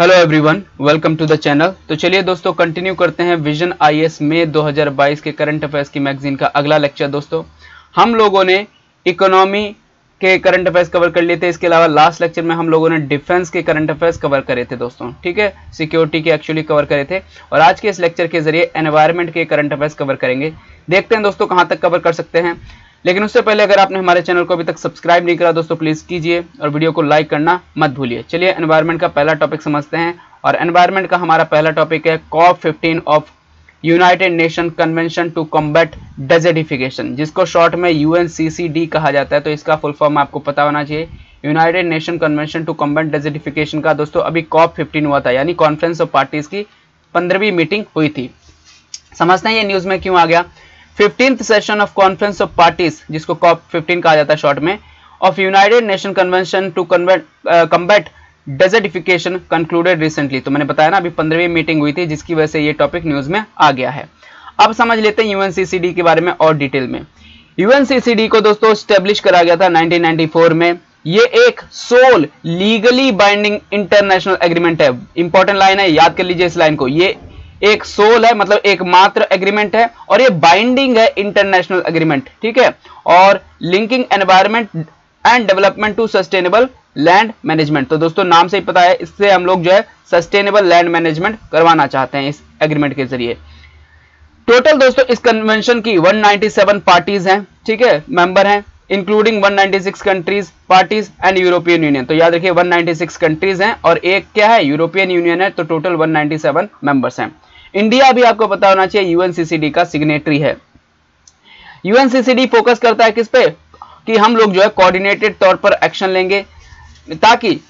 Hello everyone welcome to the channel तो चलिए दोस्तों कंटिन्यू करते हैं विजन आईएएस मई 2022 के करंट अफेयर्स की मैगजीन का अगला लेक्चर दोस्तों। हम लोगों ने इकोनॉमी के करंट अफेयर्स कवर कर लिए थे, इसके अलावा लास्ट लेक्चर में हम लोगों ने डिफेंस के करंट अफेयर्स कवर करे थे दोस्तों, ठीक है? सिक्योरिटी के एक्चुअली कवर करे थे, और आज के इस लेक्चर के ज़रिए एनवायरमेंट के करंट अफेयर्स कवर करेंगे। देखते हैं दोस्तों कहाँ तक कवर कर सकते हैं। लेकिन उससे पहले अगर आपने हमारे चैनल को अभी तक सब्सक्राइब नहीं करा, दोस्तों प्लीज़ कीजिए और वीडियो को लाइक करना मत भूलिए। चलिए एनवायरमेंट का पहला टॉपिक समझते हैं और एनवायरमेंट का हमारा पहला टॉपिक है COP fifteen of United Nation convention to combat desertification जिसको शॉर्ट में यूएनसीसीडी कहा जाता है। तो इसका फुल फॉर्म आपको पता होना चाहिए। United Nation convention to combat desertification का दोस्तों, अभी कॉप फिफ्टीन हुआ था, यानी कॉन्फ्रेंस ऑफ़ पार्टीज़ की पंद्रहवीं मीटिंग हुई थी। समझते हैं ये न्यूज़ में क्यों आ गया? Fifteenth session of conference of parties जिसको कॉप 15 कहा जाता है शॉर्ट में of United Nation convention to combat desertification concluded recently तो मैंने बताया ना, अभी पंद्रहवीं मीटिंग हुई थी, जिसकी वजह से ये टॉपिक न्यूज़ में आ गया है। अब समझ लेते हैं यूएनसीसीडी के बारे में और डिटेल में। यूएनसीसीडी को दोस्तों स्टेब्लिश करा गया था 1994 में। ये एक sole legally binding international agreement है। इंपॉर्टेंट लाइन है, याद कर लीजिए इस लाइन को। ये एक सोल है मतलब एक मात्र एग्रीमेंट है, और ये बाइंडिंग है इंटरनेशनल एग्रीमेंट ठीक है? और linking environment and development to sustainable land management तो दोस्तों, नाम से ही पता है, इससे हम लोग जो है सस्टेनेबल लैंड मैनेजमेंट करवाना चाहते हैं इस एग्रीमेंट के ज़रिए। टोटल दोस्तों, इस कन्वेंशन की 197 पार्टीज़ हैं, ठीक है? मेंबर हैं including 196 countries parties and European Union तो याद रखिए 196 कंट्रीज़ हैं, और एक क्या है? यूरोपियन यूनियन है तो टोटल 197 मेंबर्स हैं। इंडिया भी आपको पता होना चाहिए यूएनसीसीडी का सिग्नेटरी है। यूएनसीसीडी फोकस करता है किस पे? कि हम लोग जो है कोऑर्डिनेटेड तौर पर एक्शन लेंगे, ताकि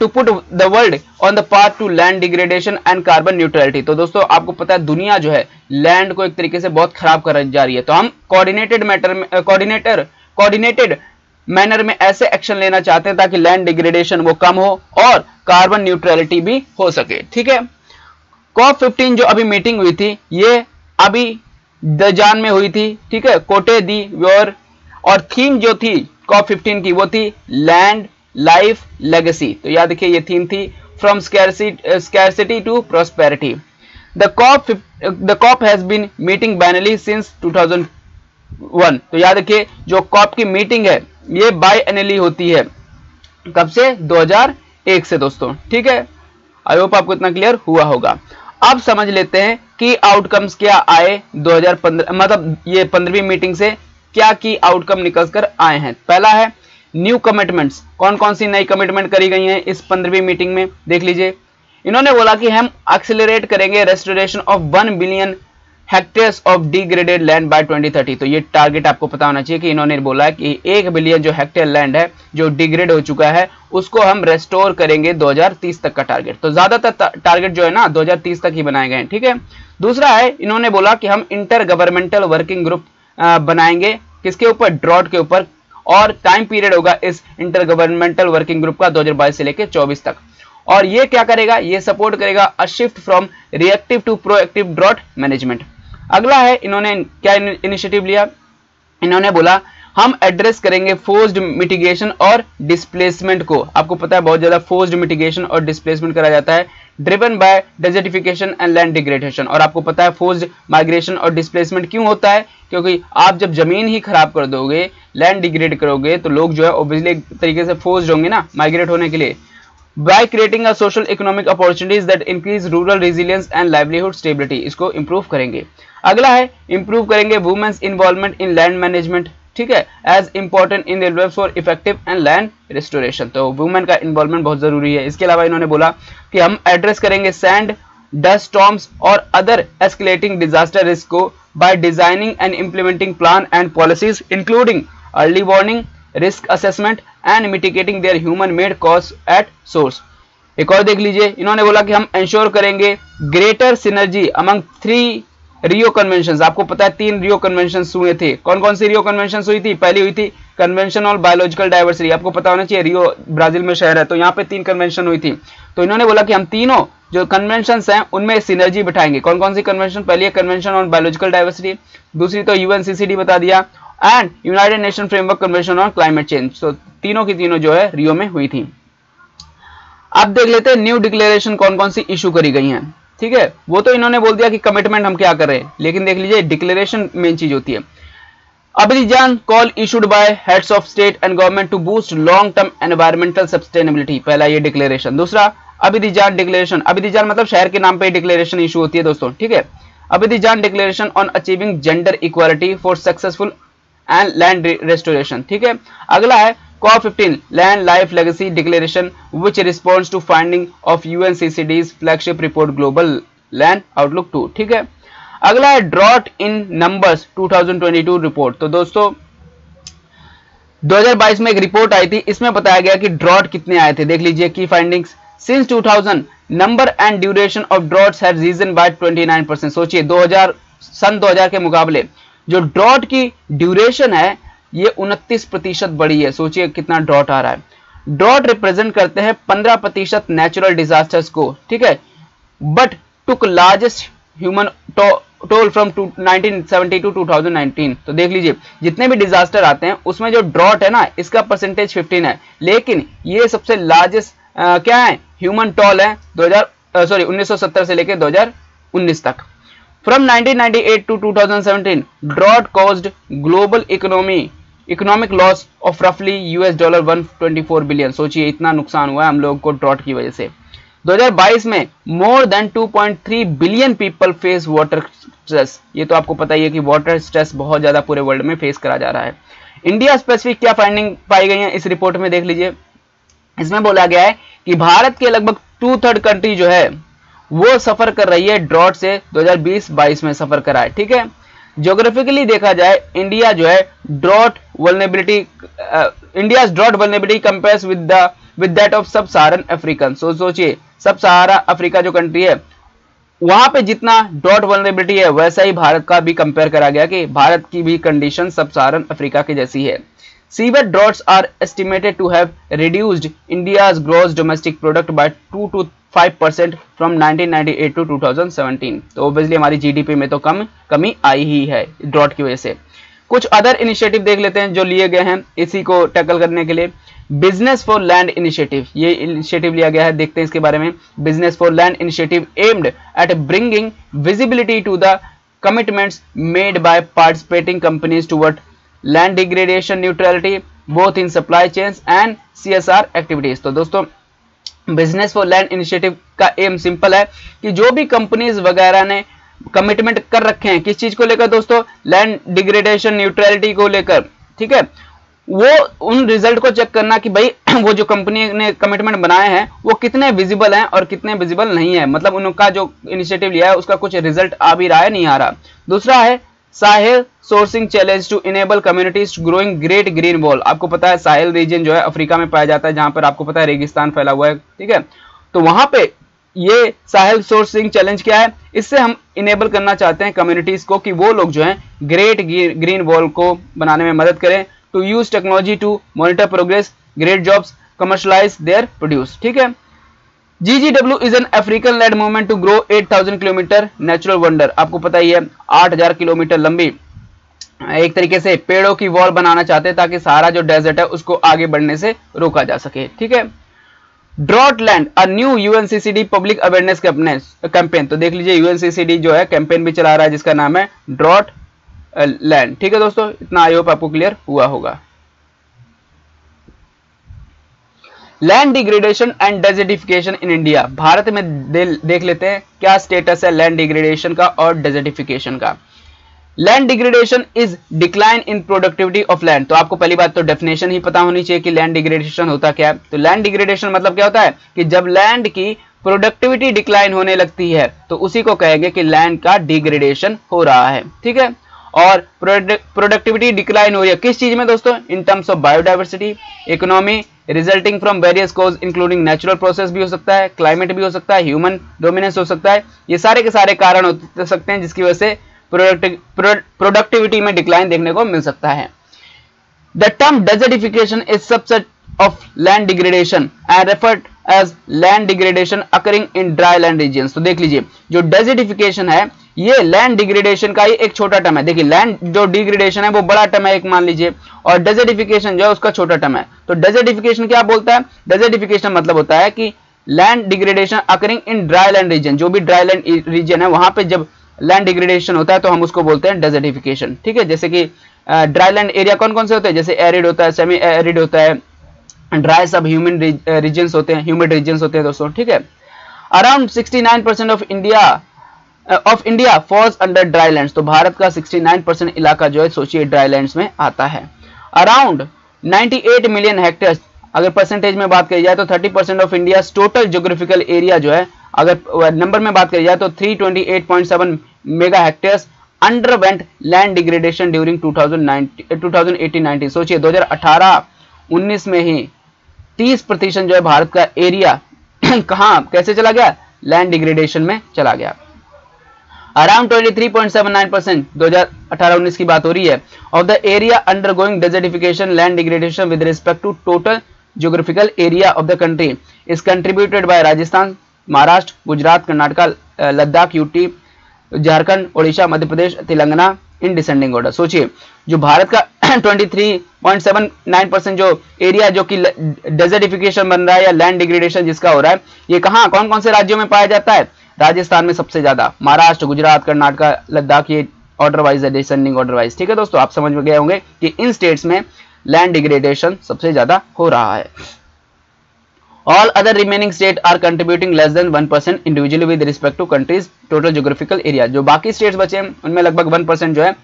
to put the world on the path to land degradation and carbon neutrality तो दोस्तों, आपको पता है दुनिया जो है लैंड को एक तरीके से बहुत खराब कर जा रही है। तो हम कोऑर्डिनेटेड मैटर में कोऑर्डिनेटर कोऑर्डिनेटेड मैनर में ऐसे एक्शन लेना चाहते हैं ताकि लैंड डिग्रेडेशन वो कम हो और कार्बन न्यूट्रलिटी भी हो सके। ठीक है? कॉप 15 जो अभी मीटिंग हुई थी, ये अभी दजान में हुई थी, ठीक है? कोटे दी व्योर और थीम जो थी कॉप 15 की, वो थी लैंड लाइफ लेगेसी। तो याद रखिए, ये थीम थी from scarcity to prosperity. The COP the COP has been meeting biennially since 2001 तो याद रखिए, जो कॉप की मीटिंग है, ये बाई एनली होती है। कब से? 2001 से, दोस्तों। ठीक है? आई होप आपको इतना क्लियर हुआ होगा। अब समझ लेते हैं कि आउटकम्स क्या आए 2015 मतलब ये पंद्रहवीं मीटिंग से क्या की आउटकम निकल कर आए हैं। पहला है न्यू कमिटमेंट्स कौन कौन सी नई कमिटमेंट करी गई हैं इस पंद्रहवीं मीटिंग में? देख लीजिए। इन्होंने बोला कि हम एक्सिलरेट करेंगे restoration of one billion hectares of degraded land by 2030 तो ये टारगेट आपको पता होना चाहिए कि इन्होंने बोला कि एक बिलियन जो हेक्टेयर लैंड है, जो डिग्रेड हो चुका है, उसको हम रेस्टोर करेंगे 2030 तक का टारगेट तो ज़्यादातर टारगेट जो है ना 2030 तक ही बनाए गए हैं, ठीक है? दूसरा है, इन्होंने बोला कि हम इंटर गवर्नमेंटल वर्किंग ग्रुप बनाएँगे, किसके ऊपर? ड्रॉट के ऊपर. और टाइम पीरियड होगा इस इंटर गवर्नमेंटल वर्किंग ग्रुप का 2022 से लेकर 24 तक. और ये क्या करेगा? ये सपोर्ट करेगा a shift from reactive to proactive drought management अगला है, इन्होंने क्या इनिशिएटिव लिया? इन्होंने बोला, हम एड्रेस करेंगे फोर्स्ड मिटिगेशन और डिस्प्लेसमेंट को। आपको पता है, बहुत ज़्यादा फोर्स्ड मिटिगेशन और डिस्प्लेसमेंट करा जाता है driven by desertification and land degradation और आपको पता है फोर्स्ड माइग्रेशन और डिस्प्लेसमेंट क्यों होता है? क्योंकि आप जब ज़मीन ही खराब कर दोगे लैंड डिग्रेड करोगे तो लोग जो है ऑब्वियसली एक तरीके से फोर्स्ड होंगे ना माइग्रेट होने के लिए। By creating a social economic opportunities that increase rural resilience and livelihood stability, इसको improve करेंगे। अगला है इंप्रूव करेंगे women's involvement in land management ठीक है? As important in railway for effective and land restoration तो वुमेन का इन्वॉल्वमेंट बहुत ज़रूरी है। इसके अलावा इन्होंने बोला कि हम एड्रेस करेंगे सैंड डस्ट स्टॉर्म्स और अदर एस्केलेटिंग डिजास्टर रिस्क को by designing and implementing plan and policies including early warning risk assessment and mitigating their human made cause at source एक और देख लीजिए। इन्होंने बोला कि हम इंश्योर करेंगे greater synergy among three Rio convention आपको पता है तीन रियो कन्वेंशन हुए थे। कौन कौन सी रियो कन्वेंशन हुई थी? पहली हुई थी कन्वेंशन ऑन बायोलॉजिकल डाइवर्सिटी आपको पता होना चाहिए रियो ब्राज़ील में शहर है तो यहाँ पे तीन कन्वेंशन हुई थी। तो इन्होंने बोला कि हम तीनों जो कन्वेंशन हैं, उनमें सिनर्जी बिठाएँगे। कौन कौन सी कन्वेंशन पहली है कन्वेंशन ऑन बायोलॉजिकल डाइवर्सिटी दूसरी तो यूएनसीसीडी बता दिया and United Nation framework convention on climate change तो तीनों की तीनों जो है रियो में हुई थी। अब देख लेते हैं न्यू डिक्लेरेशन कौन कौन सी इशू करी गई हैं। ठीक है? वो तो इन्होंने बोल दिया कि कमिटमेंट हम क्या कर? रहे हैं लेकिन देख लीजिए डिक्लेरेशन मेन चीज़ होती है। Abidjan call issued by heads of state and government to boost long term environmental sustainability पहला ये डिक्लेरेशन दूसरा अभिदिजान डिक्लेरेशन अभिदिजान मतलब शहर के नाम पे डिक्लेरेशन इशू होती है दोस्तों, ठीक है? Abidjan declaration on achieving gender equality for successful and land restoration ठीक है? अगला है कॉ 15 land life legacy declaration which response to finding of UNCCD's flagship report global land outlook two ठीक है? अगला है ड्रॉट इन नंबर्स 2022 रिपोर्ट तो दोस्तों 2022 में एक रिपोर्ट आई थी। इसमें बताया गया कि ड्रॉट कितने आए थे। देख लीजिए की findings since 2000 number and duration of droughts have risen by 29 percent सोचिए 2000 सन 2000 के मुकाबले जो ड्रॉट की ड्यूरेशन है, ये 29 प्रतिशत बढ़ी है। सोचिए कितना ड्रॉट आ रहा है। ड्रॉट रिप्रेजेंट करते हैं 15 प्रतिशत नेचुरल डिजास्टर्स को, ठीक है? But took largest human toll from 1970 to 2019 तो देख लीजिए, जितने भी डिजास्टर आते हैं, उसमें जो ड्रॉट है ना, इसका परसेंटेज 15 है। लेकिन ये सबसे लार्जेस्ट क्या है? ह्यूमन टॉल है 2000 सॉरी 1970 से लेकर 2019 तक। From 1998 to 2017 drought caused global economy economic loss of रफली यूएस डॉलर 124 बिलियन सोचिए, इतना नुकसान हुआ हम लोग को ड्रॉट की वजह से। 2022 में more than 2.3 billion people face water stress ये तो आपको पता ही है कि वाटर स्ट्रेस बहुत ज़्यादा पूरे वर्ल्ड में फेस करा जा रहा है। इंडिया स्पेसिफिक क्या फाइंडिंग पाई गई है? इस रिपोर्ट में देख लीजिए। इसमें बोला गया है कि भारत के लगभग टू थर्ड कंट्री जो है वो सफ़र कर रही है ड्रॉट से 2020-22 में सफ़र करा है, ठीक है? ज्योग्राफिकली देखा जाए इंडिया जो है drought vulnerability India drought vulnerability compares with the with that of sub Saharan African so सोचिए सब सहारा अफ्रीका जो कंट्री है, वहाँ पे जितना ड्रॉट वर्नेबिलिटी है, वैसा ही भारत का भी कंपेयर करा गया कि भारत की भी कंडीशन सब सहारन अफ्रीका की जैसी है। Severe droughts are estimated to have reduced India's gross domestic product by 2 to 5 percent from 1998 to 2017 तो ऑब्वियसली हमारी जीडीपी में तो कम, कमी आई ही है ड्रॉट की वजह से। कुछ अदर इनिशिएटिव देख लेते हैं जो लिए गए हैं इसी को टैकल करने के लिए। बिज़नेस फॉर लैंड इनिशिएटिव ये इनिशिएटिव लिया गया है, देखते हैं इसके बारे में। Business for land initiative aimed at bringing visibility to the commitments made by participating companies toward land degradation neutrality both in supply chains and CSR activities तो दोस्तों बिज़नेस फॉर लैंड इनिशिएटिव का एम सिंपल है कि जो भी companies वगैरह ने commitment कर रखे हैं, किस चीज़ को लेकर दोस्तों? लैंड डिग्रेडेशन न्यूट्रलिटी को लेकर, ठीक है? वो उन रिज़ल्ट को चेक करना कि भाई, वो जो कंपनी ने कमिटमेंट बनाए हैं, वो कितने विजिबल हैं और कितने विजिबल नहीं है। मतलब उनका जो इनिशिएटिव लिया है, उसका कुछ रिज़ल्ट आ भी रहा है, नहीं आ रहा। दूसरा है Sahel sourcing challenge to enable communities growing Great Green Wall आपको पता है साहिल रीजन जो है अफ्रीका में पाया जाता है, जहाँ पर आपको पता है रेगिस्तान फैला हुआ है, ठीक है? तो वहाँ पे ये साहिल सोर्सिंग चैलेंज क्या है? इससे हम इनेबल करना चाहते हैं कम्युनिटीज को कि वो लोग जो है ग्रेट ग्रीन वॉल को बनाने में मदद करें to use technology to monitor progress create jobs commercialise their produce ठीक है? GGW is an African led movement to grow 8000 kilometre natural wonder आपको पता ही है 8000 किलोमीटर लंबी। एक तरीके से पेड़ों की वॉल बनाना चाहते हैं ताकि सारा जो डेजर्ट है उसको आगे बढ़ने से रोका जा सके। ठीक है? Drought land a new UNCCD public awareness campaign तो देख लीजिए यूएनसीसीडी जो है कैंपेन भी चला रहा है, जिसका नाम है ड्रॉट लैंड ठीक है दोस्तों? इतना आई होप आपको क्लियर हुआ होगा। Land degradation and desertification in India Bharat में दे, देख लेते हैं क्या स्टेटस है लैंड डिग्रेडेशन का और डेजर्टिफिकेशन का। Land degradation is decline in productivity of land तो आपको पहली बात तो डेफिनेशन ही पता होनी चाहिए कि लैंड डिग्रेडेशन होता क्या है। तो लैंड डिग्रेडेशन मतलब क्या होता है कि जब लैंड की प्रोडक्टिविटी डिक्लाइन होने लगती है तो उसी को कहेंगे कि लैंड का डिग्रेडेशन हो रहा है। ठीक है? और प्रोडक्टिविटी डिक्लाइन हो रही है। किस चीज़ में दोस्तों? In terms of biodiversity economy resulting from various cause including natural process भी हो सकता है क्लाइमेट भी हो सकता है ह्यूमन डोमिनेंस हो सकता है। ये सारे के सारे कारण हो सकते हैं, जिसकी वजह से प्रोडक्टिविटी में डिक्लाइन देखने को मिल सकता है। The term desertification is subset of land degradation and referred as land degradation occurring in dry land region तो देख लीजिए, जो डेजर्टिफिकेशन है, ये लैंड डिग्रेडेशन का ही एक छोटा टर्म है। देखिए लैंड जो डिग्रेडेशन है, वो बड़ा टर्म है, एक मान लीजिए, और डेजर्टिफिकेशन जो है, उसका छोटा टर्म है। तो डेजर्टिफिकेशन क्या बोलता है? डेजर्टिफिकेशन मतलब होता है कि land degradation occurring in dry land region जो भी ड्राई लैंड रीजन है, वहाँ पे जब लैंड डिग्रेडेशन होता है तो हम उसको बोलते हैं डेजर्टिफिकेशन ठीक है? जैसे कि ड्राई लैंड एरिया कौन कौन से होते हैं? जैसे एरिड होता है सेमी एरिड होता है ड्राई सब ह्यूमन रीजन होते हैं ह्यूमिड रीजन होते हैं दोस्तों, ठीक है? Around 69 percent of India of India falls under dry land तो भारत का 69 परसेंट इलाका जो है, सोचिए ड्राई लैंड में आता है। अराउंड 98 मिलियन हेक्टेयर अगर परसेंटेज में बात करी जाए तो 30 percent of India total geographical area जो है, अगर नंबर में बात करी जाए तो 328.7 mega hectares underwent land degradation during 2018-19 सोचिए 2018-19 में ही 30 प्रतिशत जो है भारत का एरिया कहा, कैसे चला गया? लैंड डिग्रेडेशन में चला गया। अराउंड 23.79 परसेंट दो हज़ार की बात हो रही है। Of the area undergoing desertification land degradation with respect to total geographical area of the country is contributed by Rajasthan, Maharashtra, Gujarat, Karnataka Ladakh UT Jharkhand, Odisha, Madhya Pradesh, Telangana, in descending order सोचिए, जो भारत का 23.79 percent जो area जो कि desertification बन रहा है या लैंड डिग्रेडेशन जिसका हो रहा है, ये कहाँ कौन कौन से राज्यों में पाया जाता है? राजस्थान में सबसे ज़्यादा, महाराष्ट्र, गुजरात, कर्नाटका, लद्दाख, ये ऑर्डर वाइज है डिसेंडिंग ऑर्डर वाइज ठीक है दोस्तों, आप समझ में गए होंगे कि इन स्टेट्स में लैंड डिग्रेडेशन सबसे ज़्यादा हो रहा है। Other remaining state are contributing less than one percent individually with respect to country's total geographical area जो बाकी स्टेट्स बचे हैं, उनमें लगभग वन परसेंट जो है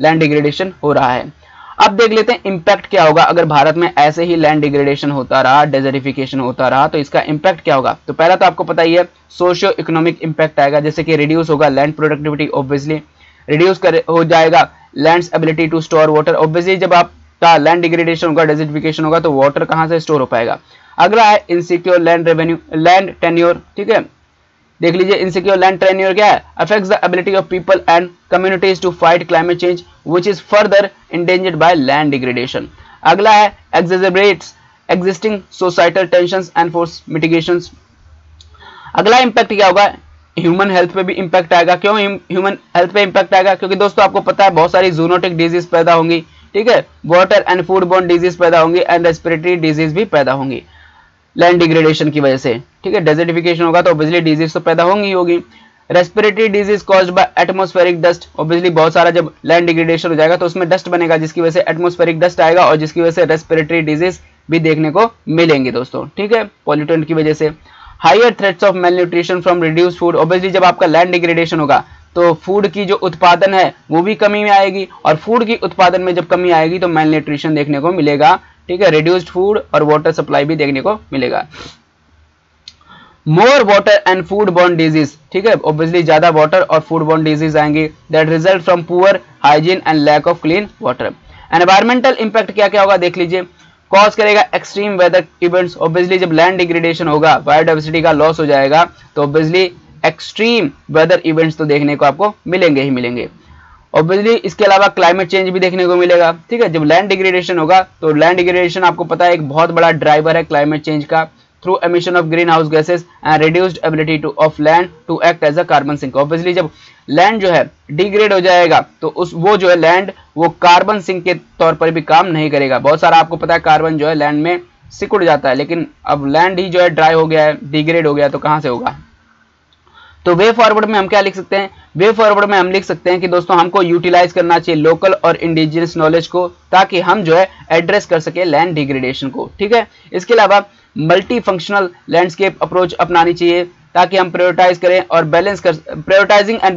लैंड डिग्रेडेशन हो रहा है। अब देख लेते हैं इंपैक्ट क्या होगा। अगर भारत में ऐसे ही लैंड डिग्रेडेशन होता रहा डेजर्टिफिकेशन होता रहा तो इसका इंपैक्ट क्या होगा? तो पहला तो आपको पता ही है सोशियो इकोनॉमिक इंपैक्ट आएगा। जैसे कि रिड्यूस होगा लैंड प्रोडक्टिविटी ऑब्वियसली रिड्यूस कर, हो जाएगा land ability to store water obviously जब आपका लैंड डिग्रेडेशन होगा डेजर्टिफिकेशन होगा तो वाटर कहाँ से स्टोर हो पाएगा? अगला है insecure land revenue land tenure ठीक है? देख लीजिए इनसिक्योर लैंड टेन्योर क्या है? Affects the ability of people and communities to fight climate change which is further endangered by land degradation अगला है exaggerates existing societal tension and force mitigation अगला impact क्या होगा? ह्यूमन हेल्थ पे भी impact आएगा। क्यों ह्यूमन हेल्थ पे इंपैक्ट आएगा? क्योंकि दोस्तों, आपको पता है, बहुत सारी जूनोटिक डिज़ीज़ पैदा होंगी। ठीक है? Water and food borne disease पैदा होंगी एंड रेस्पिरेटरी डिज़ीज़ भी पैदा होंगी। लैंड डिग्रेडेशन की वजह से। ठीक है डेजर्टिफिकेशन होगा तो ऑब्वियसली डिज़ीज़ तो पैदा होंगी होगी। Respiratory disease caused by atmospheric dust obviously बहुत सारा जब लैंड डिग्रेडेशन हो जाएगा तो उसमें डस्ट बनेगा, जिसकी वजह से एटमोस्फेरिक डस्ट आएगा और जिसकी वजह से रेस्पिरेटरी डिज़ीज़ भी देखने को मिलेंगे दोस्तों। ठीक है पॉल्यूटेंट की वजह से। Higher threats of malnutrition from reduce food obviously जब आपका लैंड डिग्रेडेशन होगा तो फ़ूड की जो उत्पादन है, वो भी कमी में आएगी और फ़ूड की उत्पादन में जब कमी आएगी तो मेल न्यूट्रिशन देखने को मिलेगा। ठीक है रिड्यूस्ड फ़ूड और वाटर सप्लाई भी देखने को मिलेगा। More water and food borne disease ठीक है ऑब्वियसली ज़्यादा वाटर और फ़ूड बॉर्न डिज़ीज़ आएँगे। That result from poor hygiene and lack of clean water environmental impact क्या क्या होगा, देख लीजिए। कॉज करेगा एक्सट्रीम वेदर इवेंट्स ऑब्वियसली जब लैंड डिग्रेडेशन होगा बायोडाइवर्सिटी का लॉस हो जाएगा तो ऑब्वियसली एक्सट्रीम वेदर इवेंट्स तो देखने को आपको मिलेंगे ही मिलेंगे। ऑब्वियसली इसके अलावा क्लाइमेट चेंज भी देखने को मिलेगा। ठीक है? जब लैंड डिग्रेडेशन होगा तो लैंड डिग्रेडेशन आपको पता है एक बहुत बड़ा ड्राइवर है क्लाइमेट चेंज का। Through emission of greenhouse gases and reduced ability to of land to act as a carbon sink obviously जब लैंड जो है डिग्रेड हो जाएगा तो उस, वो जो है लैंड वो कार्बन सिंक के तौर पर भी काम नहीं करेगा। बहुत सारा आपको पता है कार्बन जो है लैंड में सिकुड़ जाता है, लेकिन अब लैंड ही जो है ड्राई हो गया है डिग्रेड हो गया तो कहाँ से होगा? तो वे फॉरवर्ड में हम क्या लिख सकते हैं? वे फॉरवर्ड में हम लिख सकते हैं कि दोस्तों, हमको यूटिलाइज करना चाहिए लोकल और इंडिजिनस नॉलेज को, ताकि हम जो है एड्रेस कर सके लैंड डिग्रेडेशन को, ठीक है? इसके अलावा मल्टी फंक्शनल लैंडस्केप अप्रोच अपनानी चाहिए, ताकि हम प्रायोरिटाइज करें और बैलेंस कर prioritising and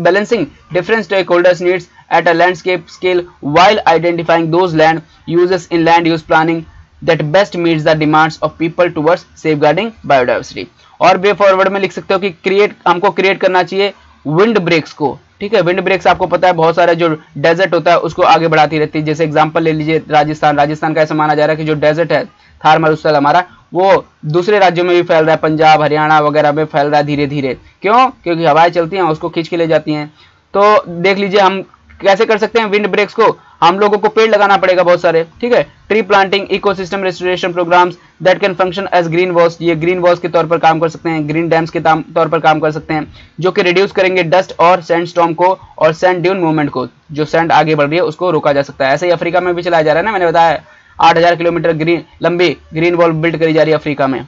balancing different stakeholders needs at a landscape scale while identifying those land uses in land use planning that best meets the demands of people towards safeguarding biodiversity. और way forward में लिख सकते हो कि create हमको create करना चाहिए wind breaks को। ठीक है? विंड ब्रेक्स आपको पता है बहुत सारे जो डेजर्ट होता है, उसको आगे बढ़ाती रहती है। जैसे एग्ज़ाम्पल ले लीजिए राजस्थान। राजस्थान का ऐसा माना जा रहा है कि जो डेजर्ट है थार मरुस्थल हमारा, वो दूसरे राज्यों में भी फैल रहा है। पंजाब, हरियाणा वगैरह में फैल रहा है धीरे धीरे क्यों? क्योंकि हवाएँ चलती हैं उसको खींच के ले जाती हैं। तो देख लीजिए हम कैसे कर सकते हैं विंड ब्रेक्स को? हम लोगों को पेड़ लगाना पड़ेगा बहुत सारे, ठीक है? Tree planting ecosystem restoration programmes that can function as green walls ये ग्रीन वॉल्स के तौर पर काम कर सकते हैं ग्रीन डैम्स के तौर पर काम कर सकते हैं, जो कि रिड्यूस करेंगे डस्ट और सैंड स्टॉम को और सैंड ड्यून मूवमेंट को, जो सैंड आगे बढ़ रही है, उसको रोका जा सकता है। ऐसे ही अफ्रीका में भी चलाया जा रहा है ना, मैंने बताया, आठ हज़ार किलोमीटर ग्रीन, लंबी ग्रीन वॉल बिल्ड करी जा रही है अफ्रीका में।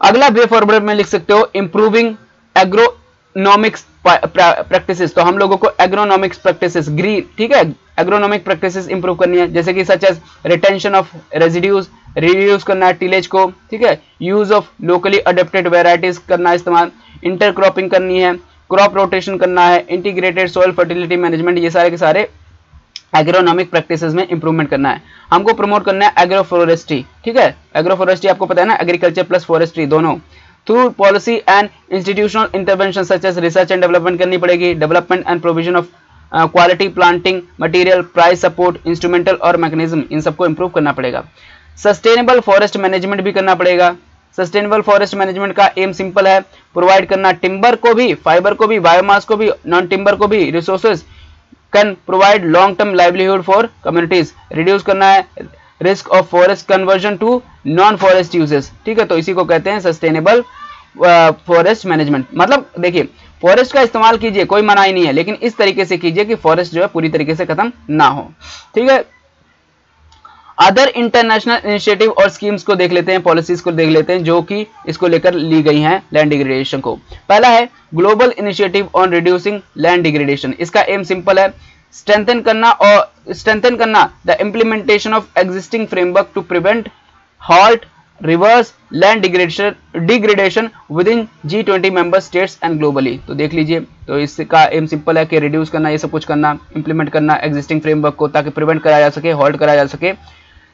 अगला वे फॉरवर्ड में लिख सकते हो इंप्रूविंग एग्रोनॉमिक्स प्रैक्टिसेस तो हम लोगों को एग्रोनॉमिक्स प्रैक्टिसेस ग्री ठीक है? एग्रोनॉमिक प्रैक्टिसेस इंप्रूव करनी है। जैसे कि such as retention of residues reduce करना है टिलेज को, ठीक है? Use of locally adapted varieties करना इस्तेमाल। इंटरक्रॉपिंग करनी है क्रॉप रोटेशन करना है इंटीग्रेटेड सॉइल फर्टिलिटी मैनेजमेंट ये सारे के सारे एग्रोनॉमिक प्रैक्टिसेस में इंप्रूवमेंट करना है। हमको प्रमोट करना है एग्रो फॉरेस्ट्री ठीक है? एग्रो फॉरेस्ट्री आपको पता है ना? एग्रीकल्चर प्लस फॉरेस्ट्री दोनों। Through policy and institutional intervention such as research and development करनी पड़ेगी। Development and provision of quality planting material price support instrumental और मैकेनिज्म इन सबको इंप्रूव करना पड़ेगा। सस्टेनेबल फॉरेस्ट मैनेजमेंट भी करना पड़ेगा। सस्टेनेबल फॉरेस्ट मैनेजमेंट का एम सिंपल है। प्रोवाइड करना टिम्बर को भी फाइबर को भी बायोमास को भी नॉन टिम्बर को भी resources can provide long term livelihood for communities reduce करना है risk of forest conversion to non forest uses ठीक है तो इसी को कहते हैं सस्टेनेबल फॉरेस्ट मैनेजमेंट मतलब देखिए फॉरेस्ट का इस्तेमाल कीजिए, कोई मनाही नहीं है, लेकिन इस तरीके से कीजिए कि फॉरेस्ट जो है पूरी तरीके से खत्म ना हो। ठीक है? अदर इंटरनेशनल इनिशिएटिव और स्कीम्स को देख लेते हैं पॉलिसीज़ को देख लेते हैं, जो कि इसको लेकर ली गई हैं लैंड डिग्रेडेशन को। पहला है global initiative on reducing land degradation इसका एम सिंपल है स्ट्रेंथन करना और स्ट्रेंथन करना the implementation of existing framework to prevent halt reverse land degradation degradation within G twenty member states and globally तो देख लीजिए तो इसका एम सिंपल है कि रिड्यूस करना, ये सब कुछ करना इंप्लीमेंट करना एग्जिस्टिंग फ्रेमवर्क को ताकि प्रिवेंट कराया जा सके हॉल्ट कराया जा सके